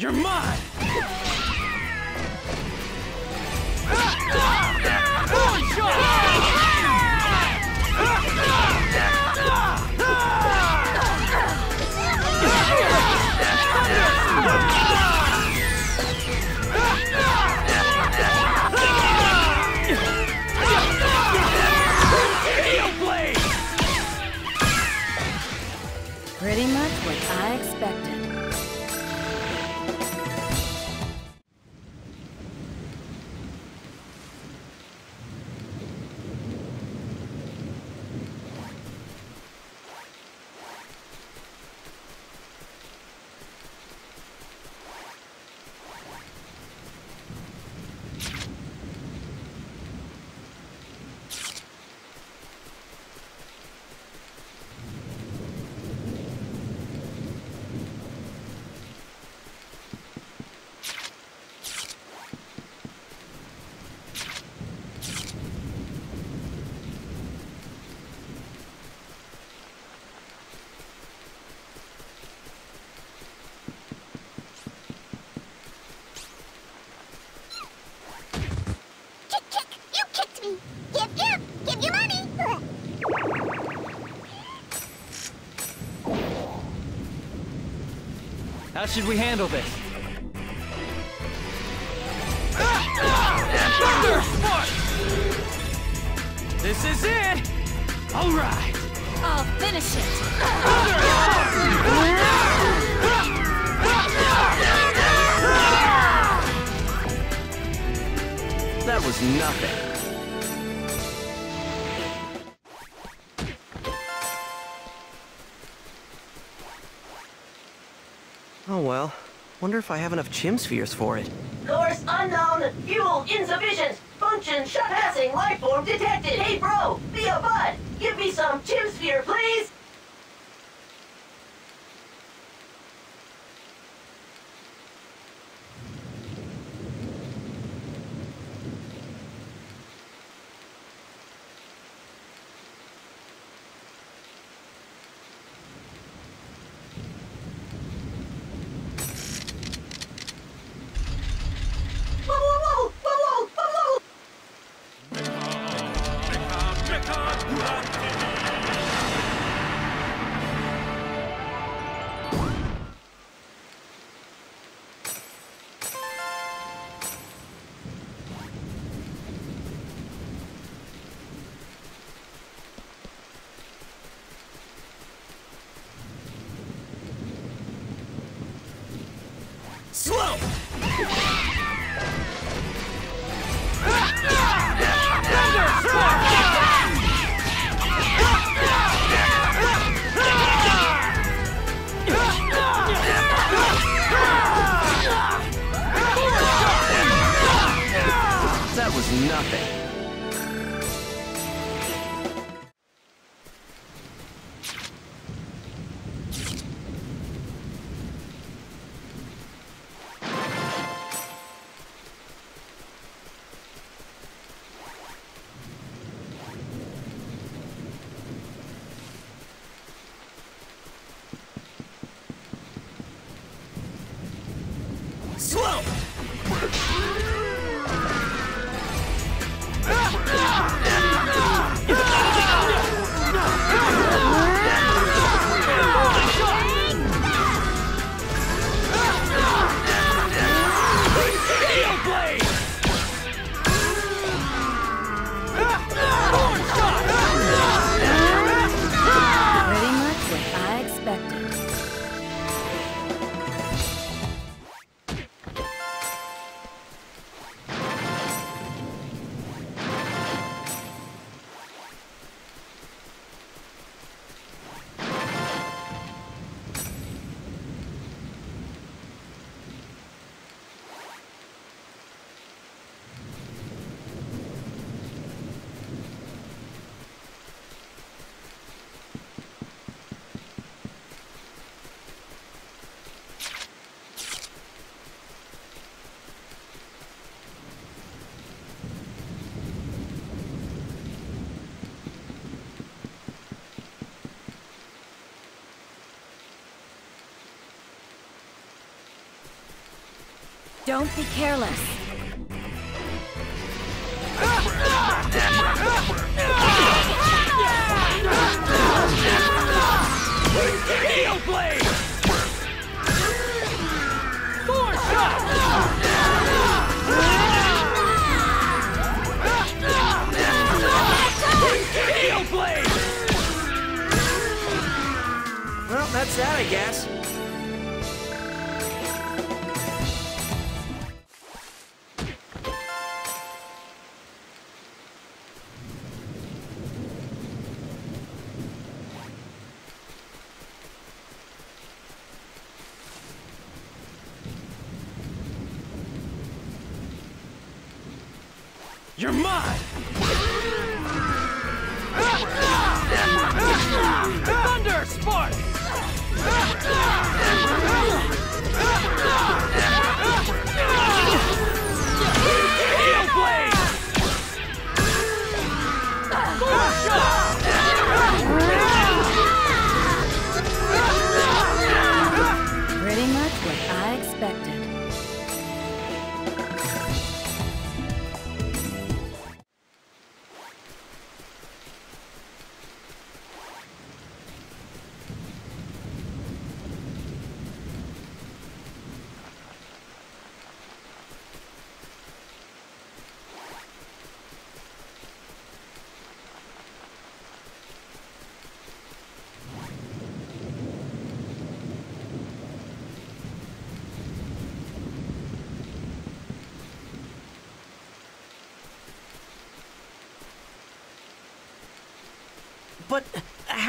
You're mine! How should we handle this? This is it! All right! I'll finish it! That was nothing. Wonder if I have enough chim spheres for it. Course unknown, fuel insufficient, function shut passing, life form detected. Hey bro, be a bud. Give me some chim sphere, Don't be careless. Blade! Four shot! Steel Blade! Well, that's that, I guess.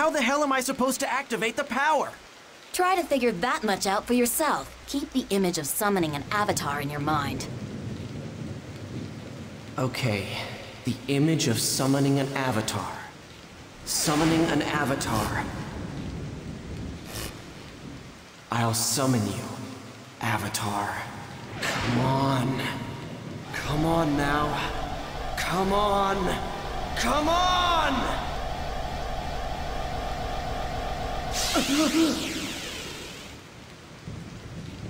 How the hell am I supposed to activate the power? Try to figure that much out for yourself. Keep the image of summoning an avatar in your mind. Okay, the image of summoning an avatar. Summoning an avatar. I'll summon you, Avatar. Come on. Come on now. Come on. Come on!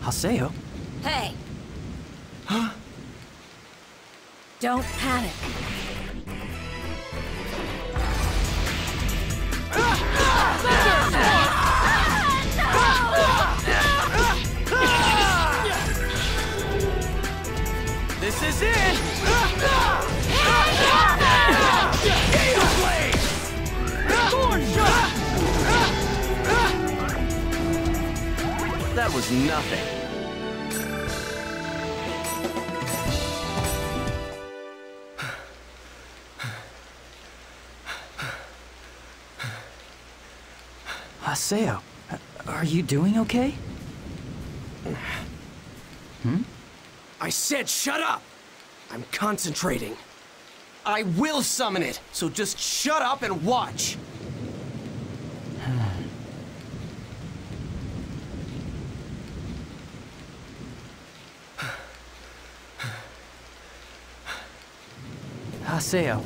Haseo? Hey! Huh? Don't panic. That was nothing. Haseo, are you doing okay? Hmm? I said shut up! I'm concentrating. I will summon it, so just shut up and watch. Haseo,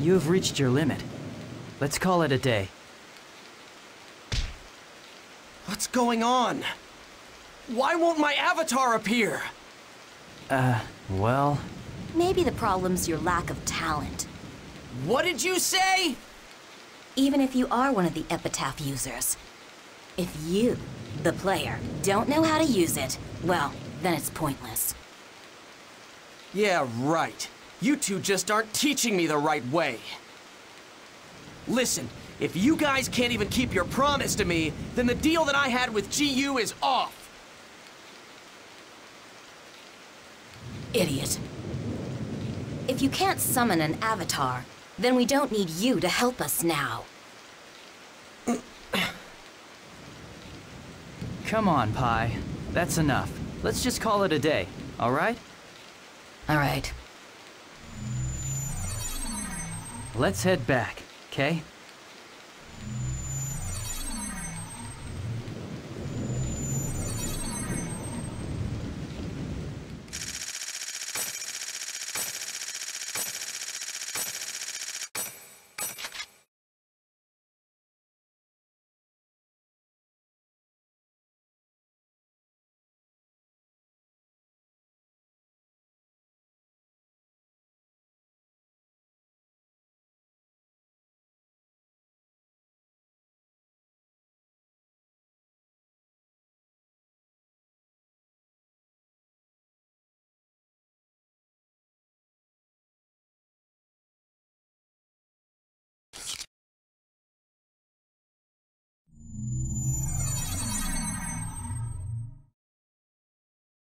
you have reached your limit. Let's call it a day. What's going on? Why won't my avatar appear? Uh, well, Maybe the problem's your lack of talent. What did you say? Even if you are one of the Epitaph users. If you, the player, don't know how to use it, well, then it's pointless. Yeah, right. You two just aren't teaching me the right way. Listen, if you guys can't even keep your promise to me, then the deal that I had with GU is off. Idiot. If you can't summon an avatar, then we don't need you to help us now. come on, Pi. That's enough. Let's just call it a day, alright? Alright. Let's head back, okay?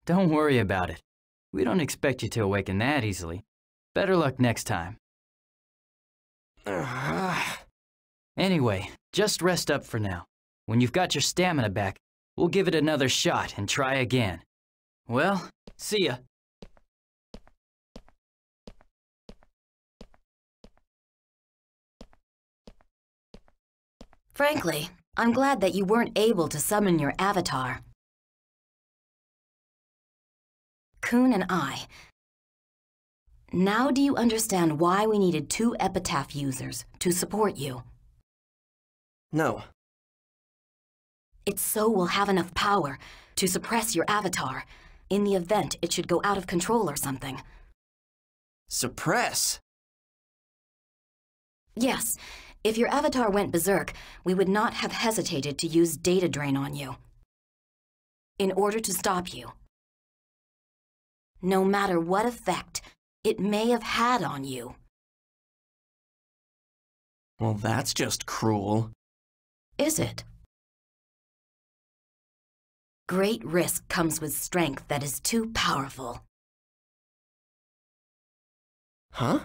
Don't worry about it. We don't expect you to awaken that easily. Better luck next time. Anyway, just rest up for now. When you've got your stamina back, we'll give it another shot and try again. Well, see ya. Frankly, I'm glad that you weren't able to summon your avatar. Kuhn and I. Now do you understand why we needed two Epitaph users to support you? No. It's so we'll have enough power to suppress your avatar in the event it should go out of control or something. Suppress? Yes, if your avatar went berserk, we would not have hesitated to use data drain on you. In order to stop you. No matter what effect it may have had on you. Well, that's just cruel. Is it? Great risk comes with strength that is too powerful. Huh?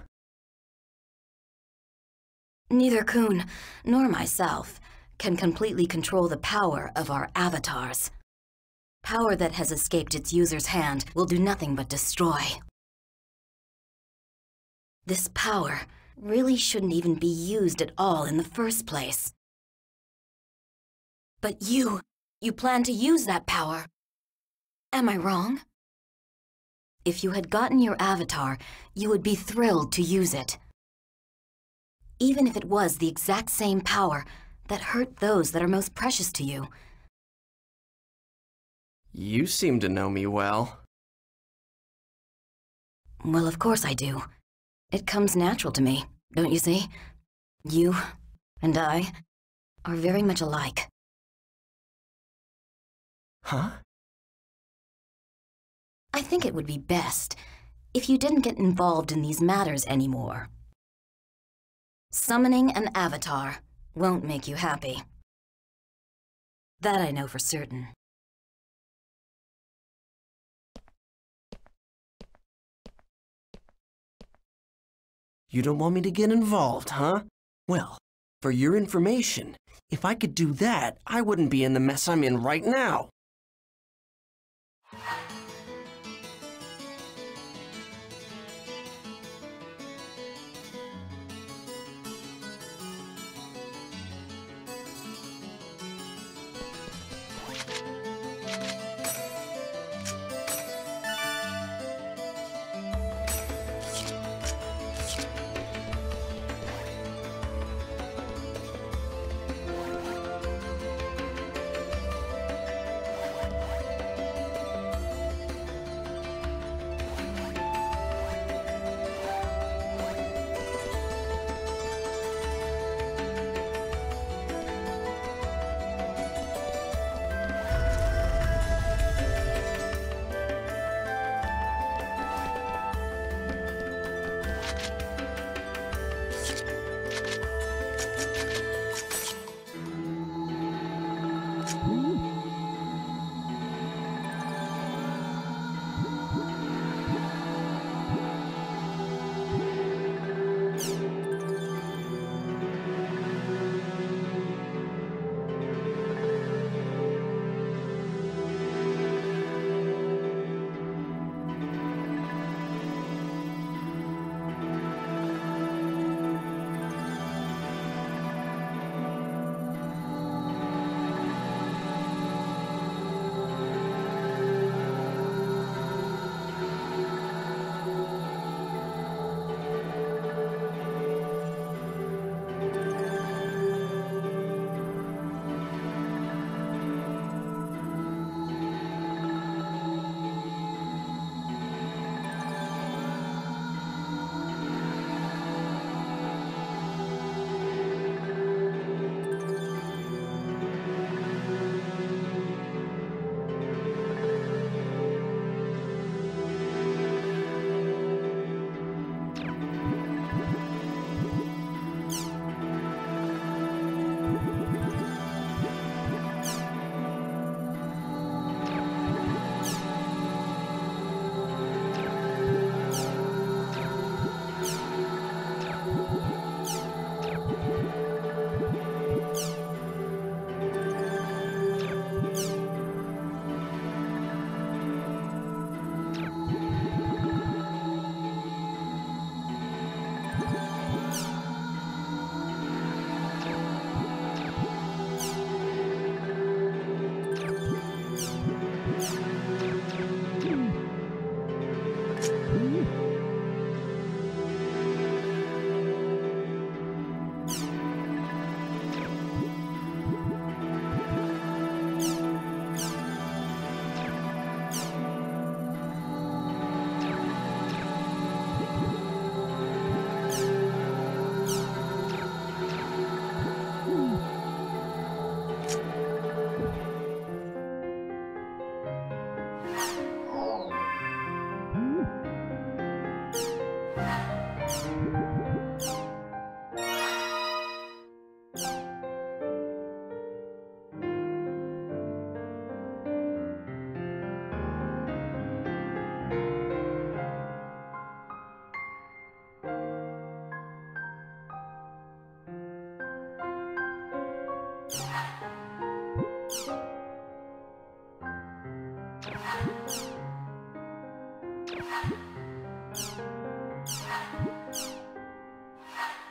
Neither Kuhn nor myself can completely control the power of our avatars. Power that has escaped its user's hand will do nothing but destroy. This power really shouldn't even be used at all in the first place. But you, you plan to use that power. Am I wrong? If you had gotten your avatar, you would be thrilled to use it. Even if it was the exact same power that hurt those that are most precious to you. You seem to know me well. Well, of course I do. It comes natural to me, don't you see? You and I are very much alike. Huh? I think it would be best if you didn't get involved in these matters anymore. Summoning an avatar won't make you happy. That I know for certain. You don't want me to get involved, huh? Well, for your information, if I could do that, I wouldn't be in the mess I'm in right now.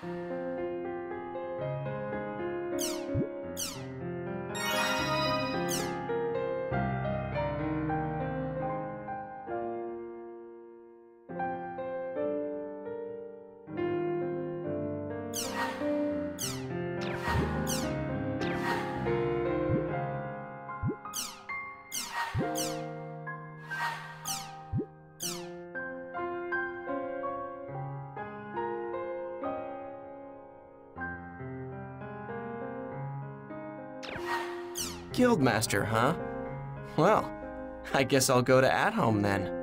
Bye. Guildmaster, huh? Well, I guess I'll go to At Home then.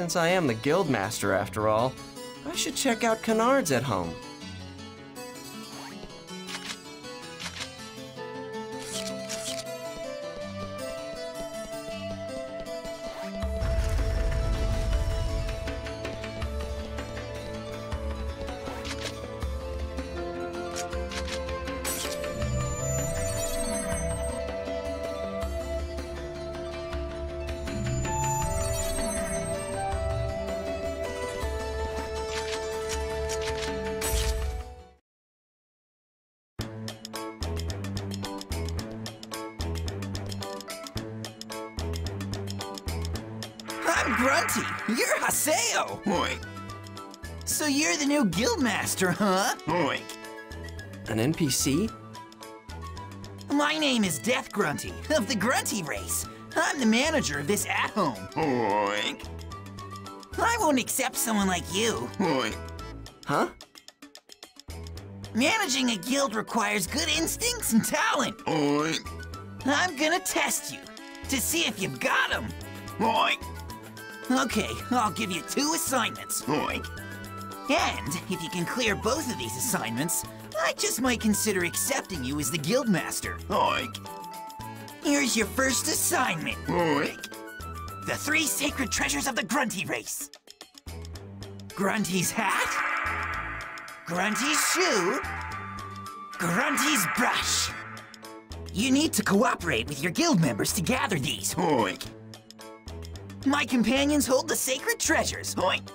Since I am the Guildmaster after all, I should check out Canard's at home. Guildmaster, huh? Oink. An NPC? My name is Death Grunty of the Grunty race. I'm the manager of this at-home. Oink. I won't accept someone like you. Oink. Huh? Managing a guild requires good instincts and talent. Oink. I'm gonna test you to see if you've got them. Oink. Okay, I'll give you two assignments. Oink. And if you can clear both of these assignments, I just might consider accepting you as the guildmaster. Oink. Here's your first assignment. Oink. The three sacred treasures of the Grunty race. Grunty's hat, Grunty's shoe, Grunty's brush. You need to cooperate with your guild members to gather these. Oink. My companions hold the sacred treasures. Oink.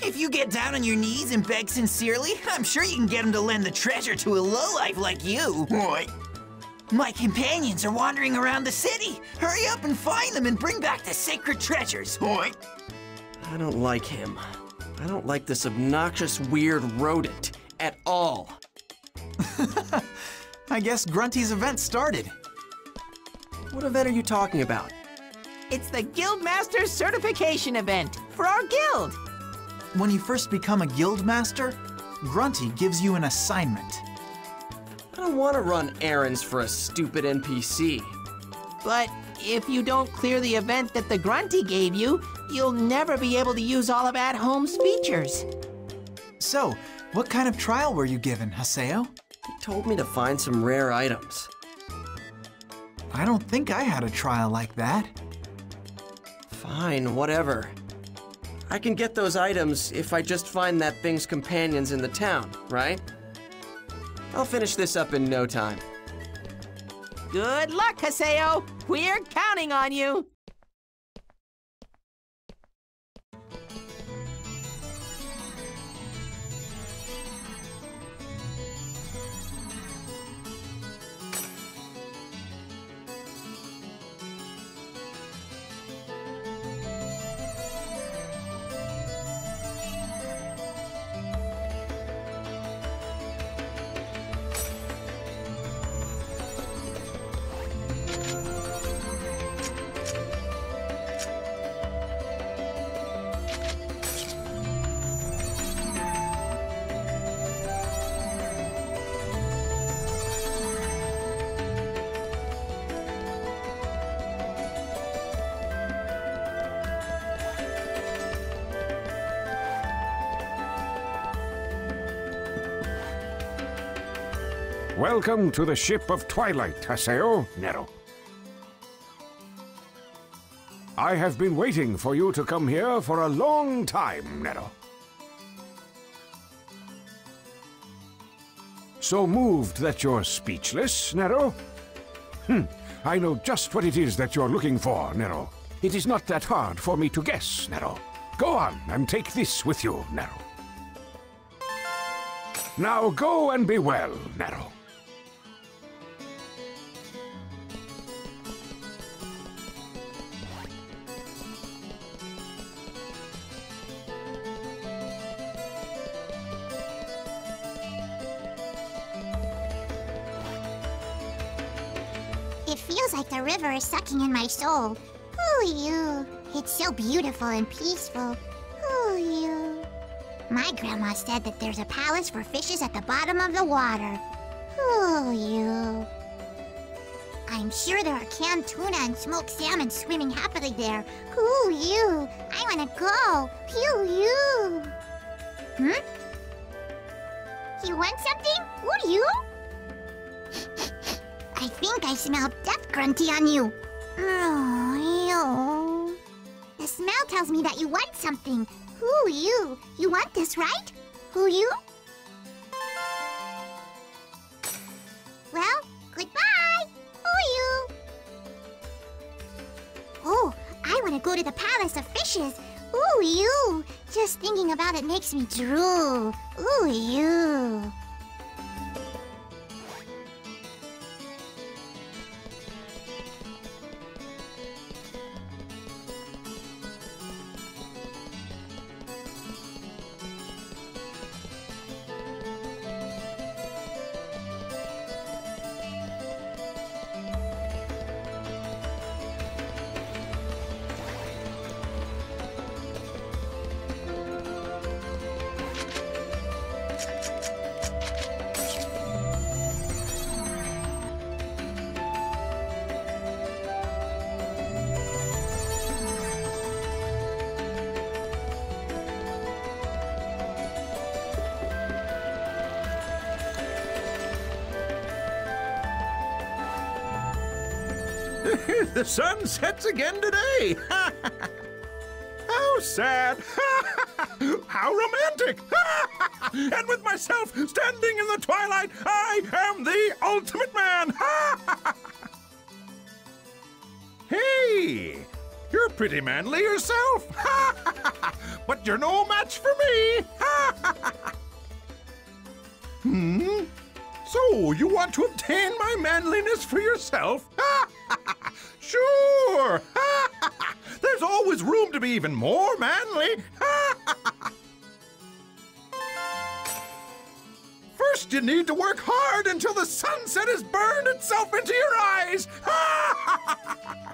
If you get down on your knees and beg sincerely, I'm sure you can get them to lend the treasure to a lowlife like you. Oink. My companions are wandering around the city. Hurry up and find them and bring back the sacred treasures. Oink. I don't like him. I don't like this obnoxious, weird rodent at all. I guess Grunty's event started. What event are you talking about? It's the Guildmaster Certification event for our guild. When you first become a guild master, Grunty gives you an assignment. I don't want to run errands for a stupid NPC. But if you don't clear the event that the Grunty gave you, you'll never be able to use all of At Home's features. So, what kind of trial were you given, Haseo? He told me to find some rare items. I don't think I had a trial like that. Fine, whatever. I can get those items if I just find that thing's companions in the town, right? I'll finish this up in no time. Good luck, Haseo! We're counting on you! Welcome to the ship of Twilight, Haseo, Nero. I have been waiting for you to come here for a long time, Nero. So moved that you're speechless, Nero? Hmm, I know just what it is that you're looking for, Nero. It is not that hard for me to guess, Nero. Go on and take this with you, Nero. Now go and be well, Nero. River sucking in my soul. Ooh, you. It's so beautiful and peaceful. Ooh, you. My grandma said that there's a palace for fishes at the bottom of the water. Ooh, you. I'm sure there are canned tuna and smoked salmon swimming happily there. Ooh, you. I want to go. Ooh, you. Hmm? You want something? Ooh, you? I think I smell death grunty on you. Oh. The smell tells me that you want something. Who you? You want this, right? Who you? Well, goodbye. Who you? Oh, I want to go to the Palace of Fishes. Ooh, you. Just thinking about it makes me drool. Ooh, you. The sun sets again today. How sad. How romantic. and with myself standing in the twilight, I am the ultimate man. hey, you're pretty manly yourself. but you're no match for me. hmm? So, you want to obtain my manliness for yourself? Sure! There's always room to be even more manly. First, you need to work hard until the sunset has burned itself into your eyes.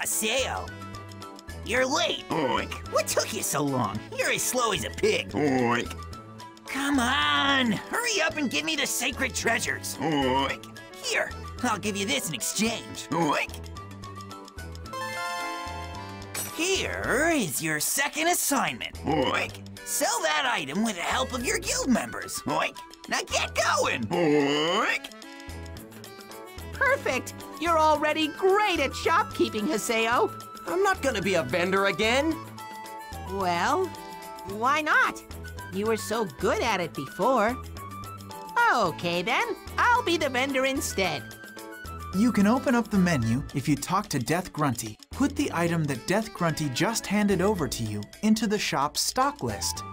Haseo. You're late. Oink. What took you so long? You're as slow as a pig. Oink. Come on. Hurry up and give me the sacred treasures. Oink. Here, I'll give you this in exchange. Oink. Here is your second assignment. Oink. Sell that item with the help of your guild members. Oink. Now get going. Oink. Perfect! You're already great at shopkeeping, Haseo. I'm not gonna be a vendor again. Well, why not? You were so good at it before. Okay then, I'll be the vendor instead. You can open up the menu if you talk to Death Grunty. Put the item that Death Grunty just handed over to you into the shop's stock list.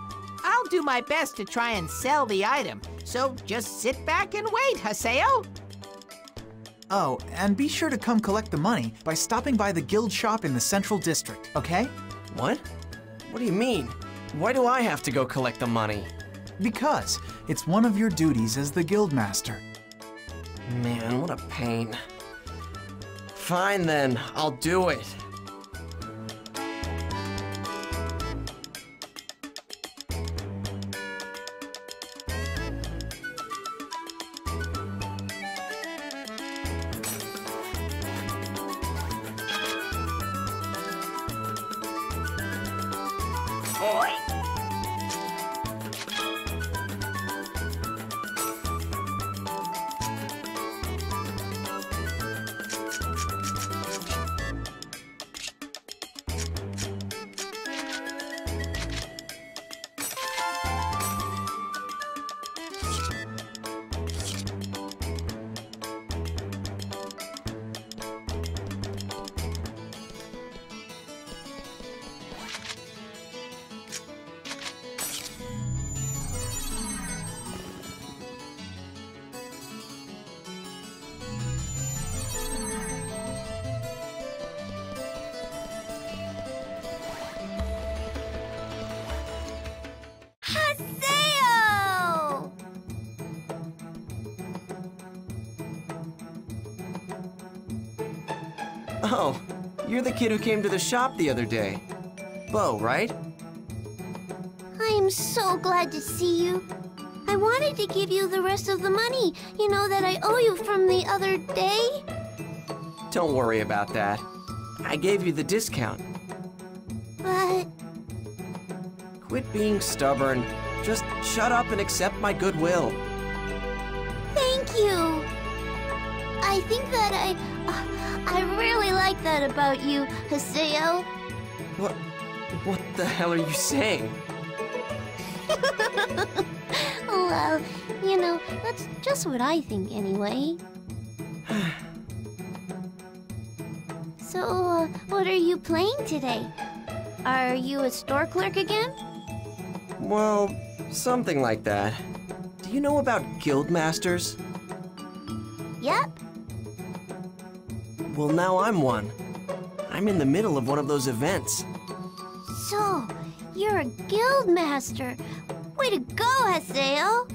I'll do my best to try and sell the item, so just sit back and wait, Haseo. Oh, and be sure to come collect the money by stopping by the guild shop in the central district, okay? What? What do you mean? Why do I have to go collect the money? Because it's one of your duties as the guild master. Man, what a pain. Fine then, I'll do it. Kid who came to the shop the other day. Bo, right? I'm so glad to see you. I wanted to give you the rest of the money, you know, that I owe you from the other day. Don't worry about that. I gave you the discount. But Quit being stubborn. Just shut up and accept my goodwill. thank you. I think that I. I like that about you, Haseo. What? What the hell are you saying? well, you know, that's just what I think anyway. so, uh, what are you playing today? Are you a store clerk again? Well, something like that. Do you know about guild masters? Yep. Well, now I'm one. I'm in the middle of one of those events. So, you're a guild master. Way to go, Haseo.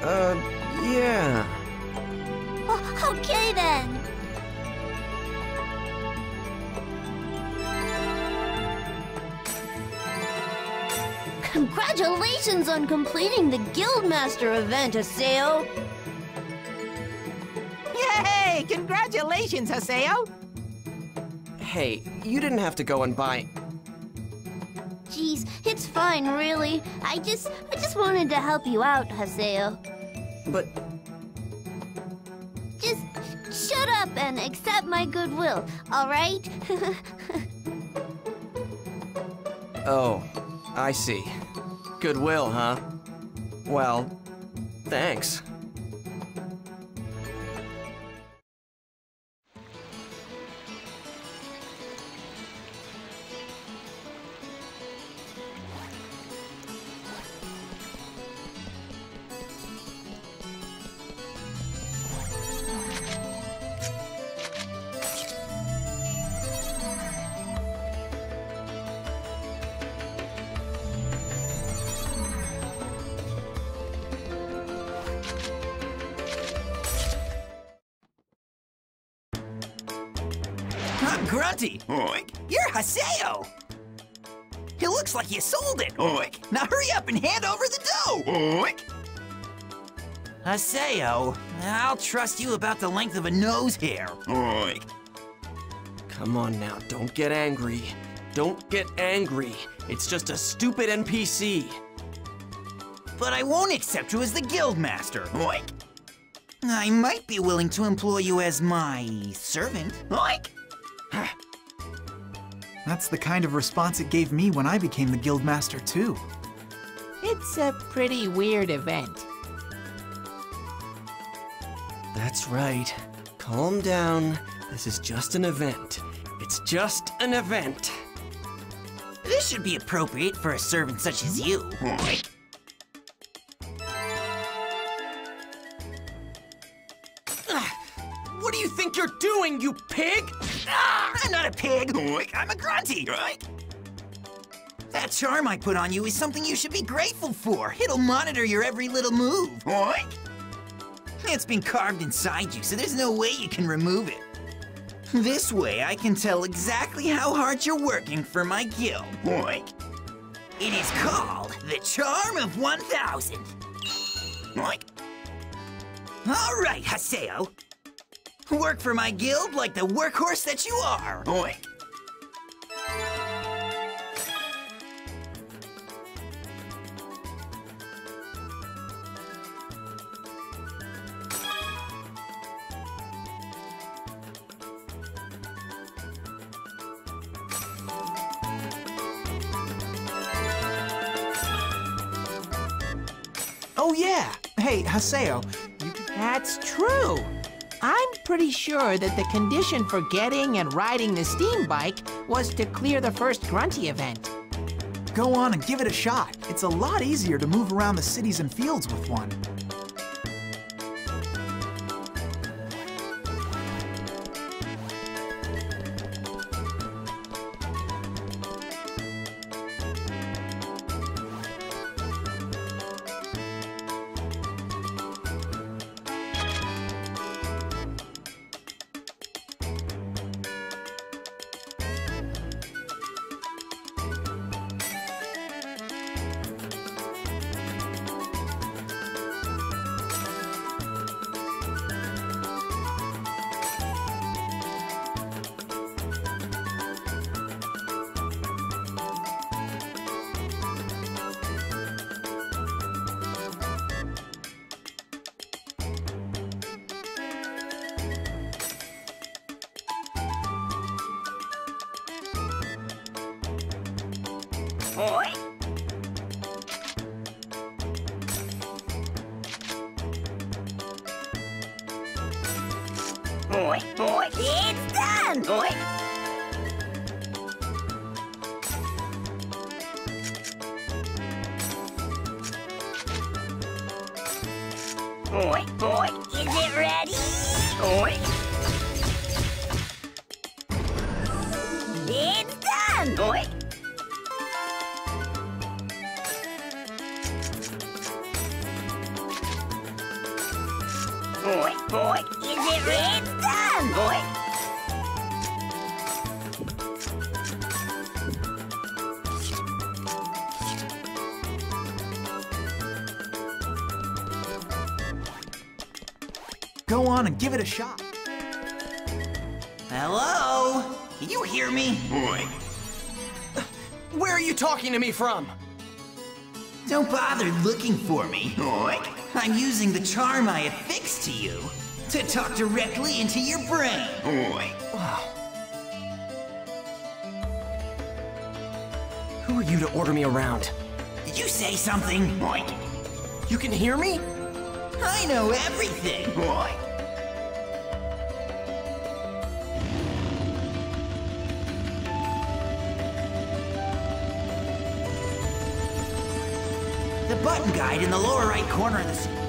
Uh, yeah. Oh, okay then. Congratulations on completing the Guildmaster event, Haseo. Yay! Congratulations, Haseo! Hey, you didn't have to go and buy. Jeez, it's fine, really. I just, I just wanted to help you out, Haseo. But Just shut up and accept my goodwill, all right? Oh, I see. Goodwill, huh? Well, thanks. Haseo, I'll trust you about the length of a nose hair. Oink. Come on now, don't get angry. Don't get angry. It's just a stupid NPC. But I won't accept you as the guild master. Oink. I might be willing to employ you as my servant. Oink. That's the kind of response it gave me when I became the guild master too. It's a pretty weird event. That's right. Calm down. This is just an event. It's just an event. This should be appropriate for a servant such as you. What do you think you're doing, you pig? Ah, I'm not a pig. I'm a grunty. That charm I put on you is something you should be grateful for. It'll monitor your every little move. It's been carved inside you, so there's no way you can remove it. This way, I can tell exactly how hard you're working for my guild. Oink. It is called the Charm of 1000. Oink. All right, Haseo. Work for my guild like the workhorse that you are. Oink. Yeah! Hey, Haseo, That's true. I'm pretty sure that the condition for getting and riding the steam bike was to clear the first Grunty event. go on and give it a shot. It's a lot easier to move around the cities and fields with one. Oink. Oink. It's done. Oink. Give it a shot. Hello? Can you hear me? Boy. Where are you talking to me from? Don't bother looking for me. Oink. I'm using the charm I affixed to you to talk directly into your brain. Oink. Who are you to order me around? Did you say something? Oink. You can hear me? I know everything. Oink. Button guide in the lower right corner of the screen.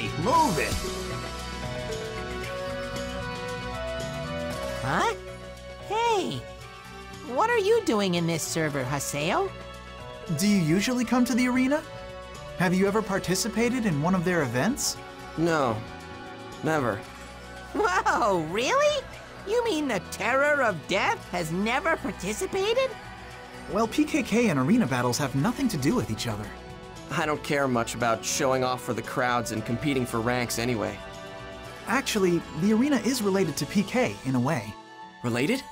Hey, move it! Huh? Hey! What are you doing in this server, Haseo? Do you usually come to the arena? Have you ever participated in one of their events? No. Never. Whoa, really? You mean the Terror of Death has never participated? Well, PKK and arena battles have nothing to do with each other. I don't care much about showing off for the crowds and competing for ranks anyway. Actually, the arena is related to PK in a way. Related?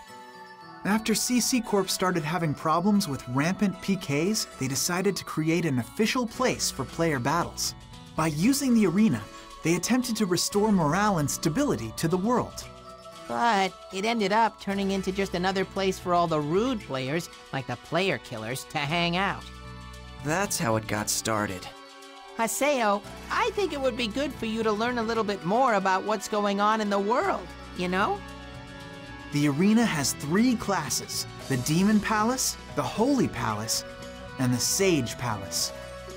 After CC Corp started having problems with rampant PKs, they decided to create an official place for player battles. By using the arena, they attempted to restore morale and stability to the world. But it ended up turning into just another place for all the rude players, like the player killers, to hang out. That's how it got started. Haseo, I think it would be good for you to learn a little bit more about what's going on in the world, you know? The arena has three classes the Demon Palace, the Holy Palace, and the Sage Palace.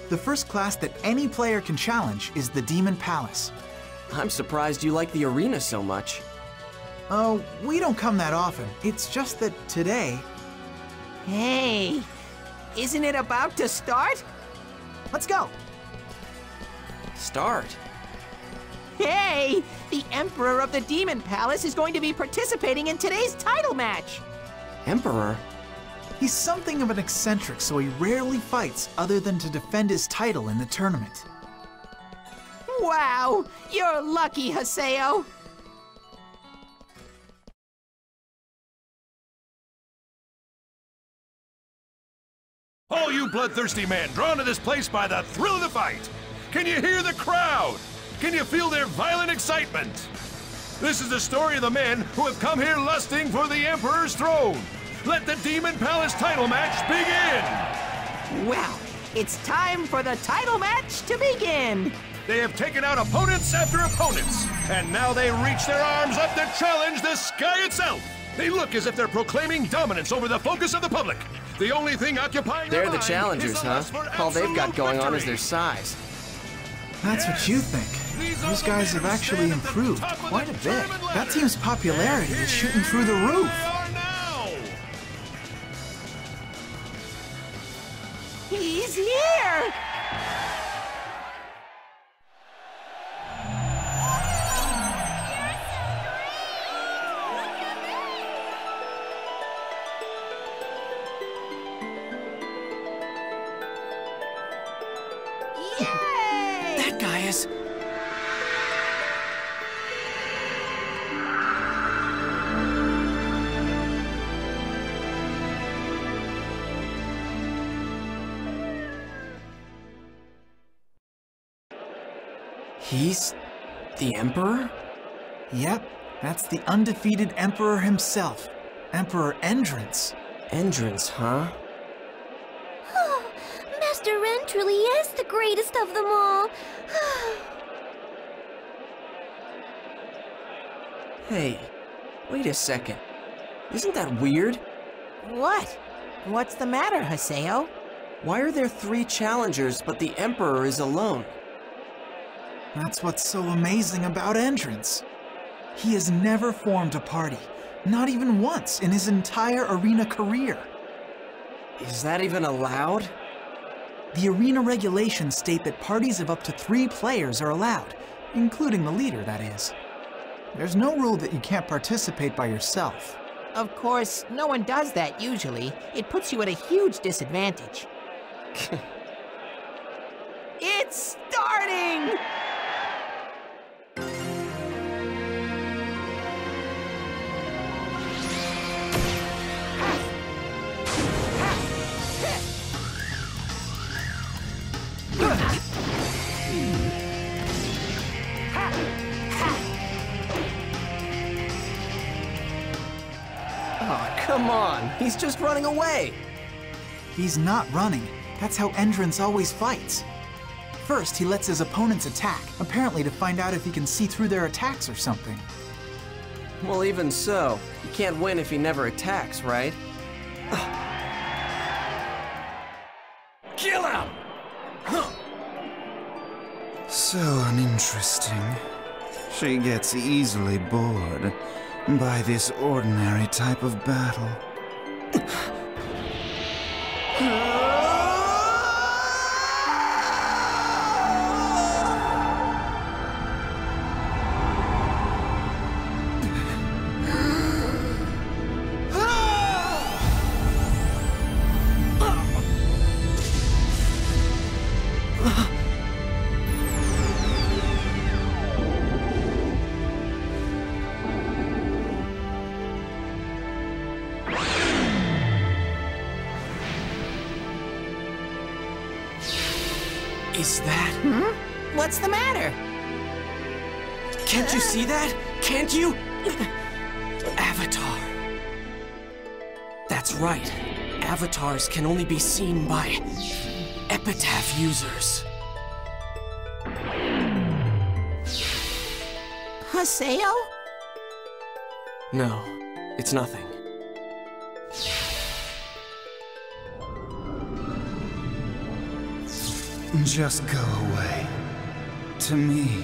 The first class that any player can challenge is the Demon Palace. I'm surprised you like the arena so much. Oh, we don't come that often. It's just that today. Hey, isn't it about to start? Let's go. Start? Hey, the Emperor of the Demon Palace is going to be participating in today's title match. Emperor? He's something of an eccentric, so he rarely fights other than to defend his title in the tournament. Wow, you're lucky, Haseo. All you bloodthirsty men drawn to this place by the thrill of the fight. Can you hear the crowd? Can you feel their violent excitement? This is the story of the men who have come here lusting for the Emperor's throne. Let the Demon Palace title match begin! Well, it's time for the title match to begin. They have taken out opponents after opponents, and now they reach their arms up to challenge the sky itself. They look as if they're proclaiming dominance over the focus of the public. The only thing occupying They're their the challengers, is huh? All they've got absolute going on is their size. That's what you think. Those guys have actually improved quite a bit. That team's popularity is shooting through the roof. He's here! He's the Emperor? Yep, that's the undefeated Emperor himself, Emperor Endrance. Endrance, huh? Master Ren truly is the greatest of them all. Hey, wait a second. Isn't that weird? What? What's the matter, Haseo? Why are there three challengers, but the Emperor is alone? That's what's so amazing about Endrance. He has never formed a party, not even once in his entire arena career. Is that even allowed? The arena regulations state that parties of up to three players are allowed, including the leader, that is. There's no rule that you can't participate by yourself. Of course, no one does that usually. It puts you at a huge disadvantage. it's starting! Come on. He's just running away. He's not running. That's how Endrance always fights. First, he lets his opponents attack, apparently to find out if he can see through their attacks or something. Well, even so, he can't win if he never attacks, right? Kill him! So So uninteresting. She gets easily bored by this ordinary type of battle. Can only be seen by epitaph users. Haseo? No, it's nothing. Just go away. To me,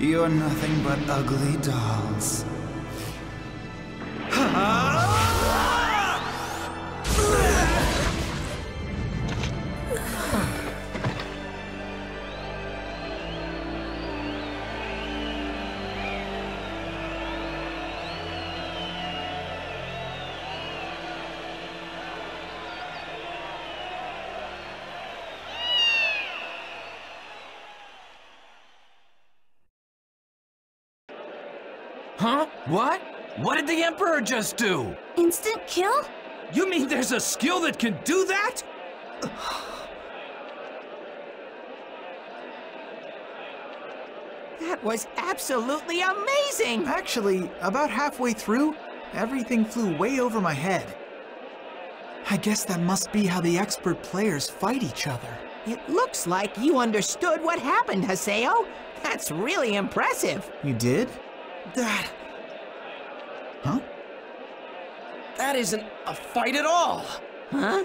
you're nothing but ugly dolls. Emperor just do? Instant kill? You mean there's a skill that can do that? That was absolutely amazing! Actually, about halfway through, everything flew way over my head. I guess that must be how the expert players fight each other. It looks like you understood what happened, Haseo. That's really impressive. You did? That... Huh? That isn't a fight at all! Huh?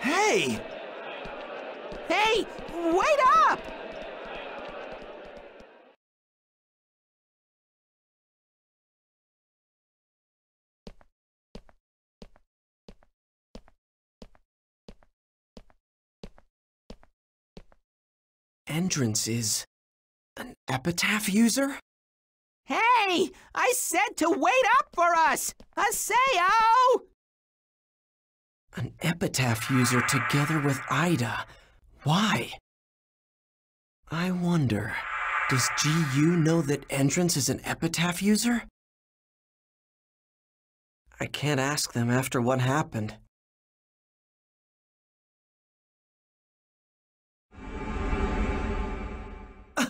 Hey! Hey, wait up! Endrance is... an epitaph user? Hey! I said to wait up for us! Haseo! An epitaph user together with AIDA. Why? I wonder, does GU know that Endrance is an epitaph user? I can't ask them after what happened. Uh,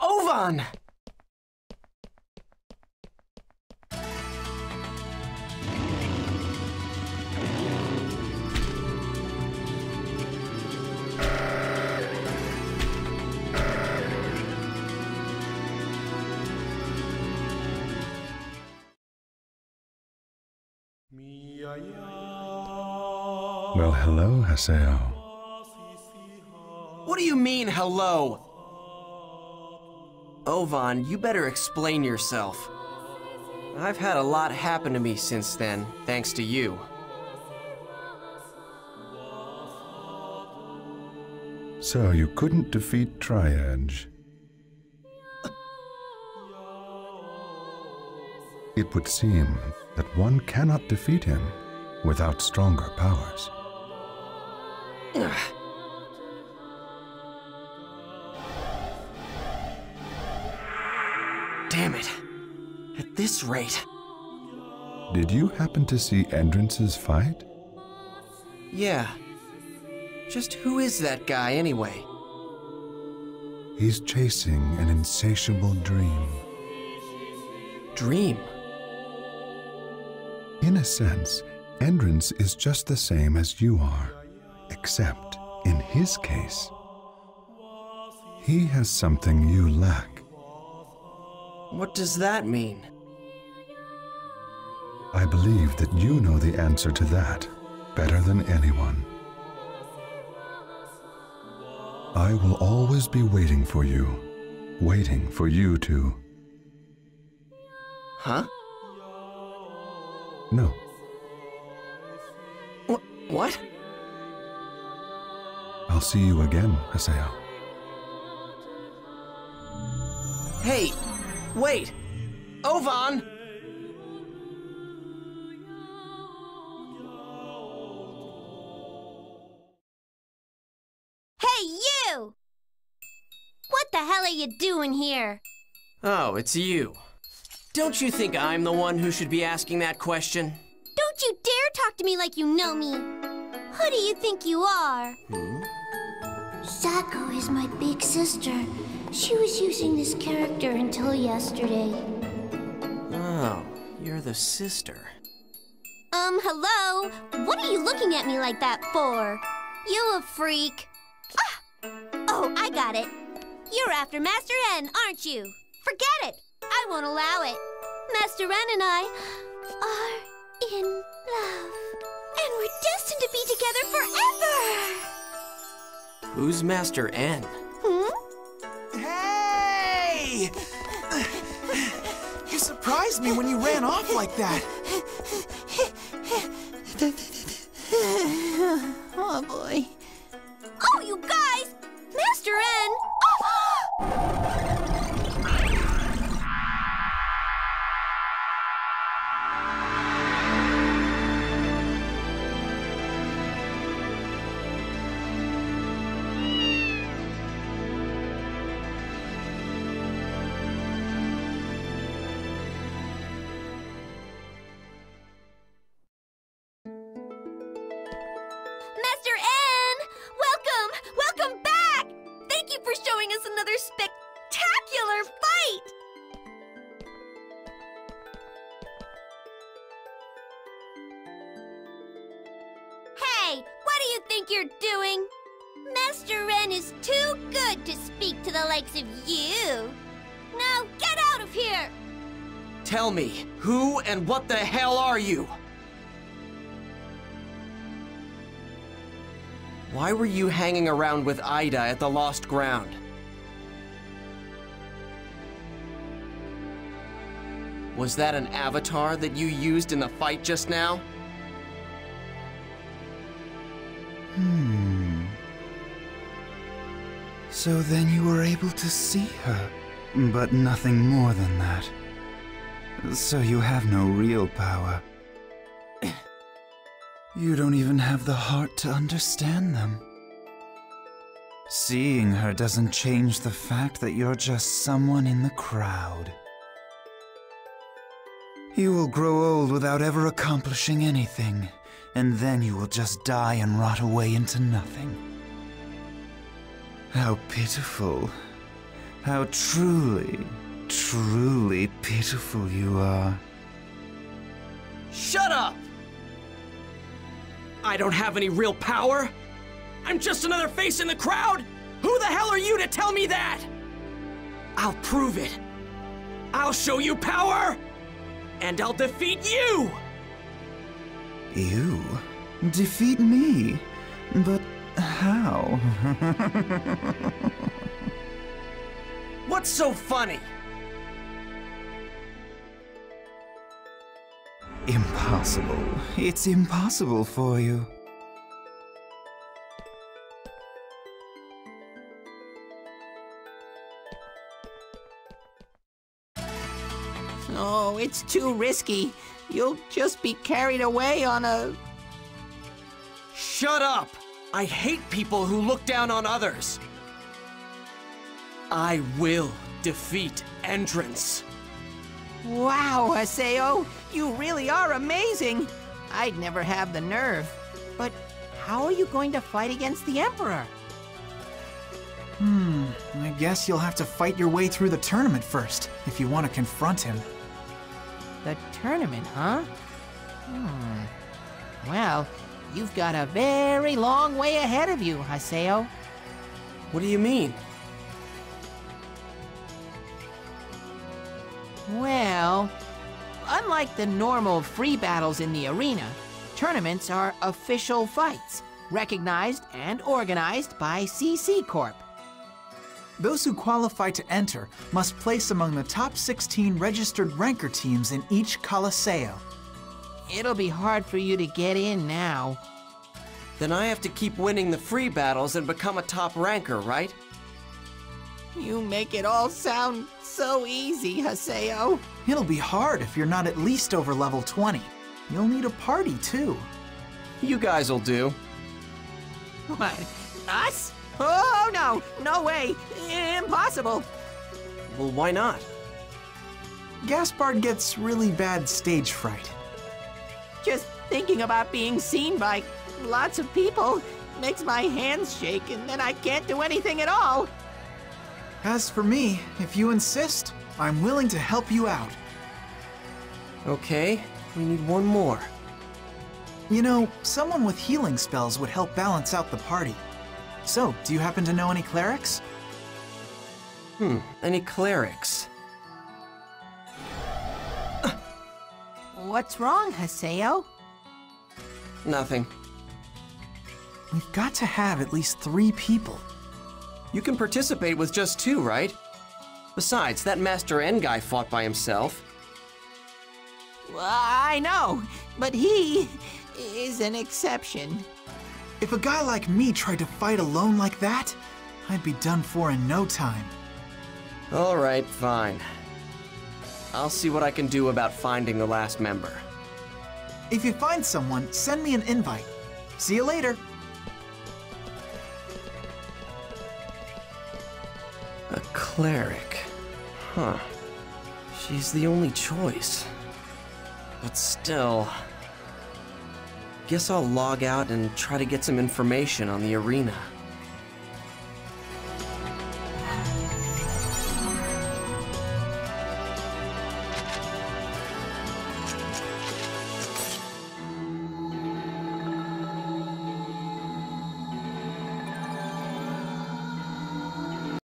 Ovan! Well, hello, Haseo. What do you mean, hello? Ovan, you better explain yourself. I've had a lot happen to me since then, thanks to you. So you couldn't defeat Tri-Edge. It would seem that one cannot defeat him without stronger powers. Damn it. At this rate. Did you happen to see Endrance's fight? Yeah. Just who is that guy anyway? He's chasing an insatiable dream. Dream? In a sense, Endrance is just the same as you are, except in his case, he has something you lack. What does that mean? I believe that you know the answer to that better than anyone. I will always be waiting for you, waiting for you to. Huh? No, Wh- what? I'll see you again, Haseo. Hey, wait! Ovan! Hey, you! What the hell are you doing here? Oh, it's you. Don't you think I'm the one who should be asking that question? Don't you dare talk to me like you know me. Who do you think you are? Saku is my big sister. She was using this character until yesterday. Oh, you're the sister. Um, hello? What are you looking at me like that for? You a freak. Ah! Oh, I got it. You're after Master N, aren't you? Forget it. I won't allow it. Master N and I are in love. And we're destined to be together forever. Who's Master N? Hmm? Hey! You surprised me when you ran off like that. oh boy. Oh, you guys! Master N! Master another spectacular fight! Hey, what do you think you're doing? Master N is too good to speak to the likes of you. Now get out of here! Tell me, who and what the hell are you? Why were you hanging around with AIDA at the Lost Ground? Was that an avatar that you used in the fight just now? Hmm. So then you were able to see her, but nothing more than that. So you have no real power. You don't even have the heart to understand them. Seeing her doesn't change the fact that you're just someone in the crowd. You will grow old without ever accomplishing anything, and then you will just die and rot away into nothing. How pitiful. How truly, truly pitiful you are. Shut up! I don't have any real power. I'm just another face in the crowd. Who the hell are you to tell me that? I'll prove it. I'll show you power, and I'll defeat you. You? Defeat me? But how? What's so funny? Impossible. It's impossible for you. It's too risky. You'll just be carried away on a. Shut up! I hate people who look down on others. I will defeat Endrance. Wow, Haseo, you really are amazing. I'd never have the nerve. But how are you going to fight against the Emperor? Hmm, I guess you'll have to fight your way through the tournament first, if you want to confront him. Tournament, huh? Hmm. Well, you've got a very long way ahead of you, Haseo. What do you mean? Well, unlike the normal free battles in the arena, tournaments are official fights, recognized and organized by CC Corp. Those who qualify to enter must place among the top 16 registered ranker teams in each Colosseo. It'll be hard for you to get in now. Then I have to keep winning the free battles and become a top ranker, right? You make it all sound so easy, Haseo. It'll be hard if you're not at least over level 20. You'll need a party, too. You guys'll do. What? Us? Oh, no! No way! Impossible! Well, why not? Gaspard gets really bad stage fright. Just thinking about being seen by lots of people makes my hands shake and then I can't do anything at all. As for me, if you insist, I'm willing to help you out. Okay, we need one more. You know, someone with healing spells would help balance out the party. So, do you happen to know any clerics? Hmm, any clerics? What's wrong, Haseo? Nothing. We've got to have at least three people. You can participate with just two, right? Besides, that Master N guy fought by himself. I know, but he is an exception. If a guy like me tried to fight alone like that, I'd be done for in no time. All right, fine. I'll see what I can do about finding the last member. If you find someone, send me an invite. See you later. A cleric. Huh. She's the only choice. But still... Guess I'll log out and try to get some information on the arena.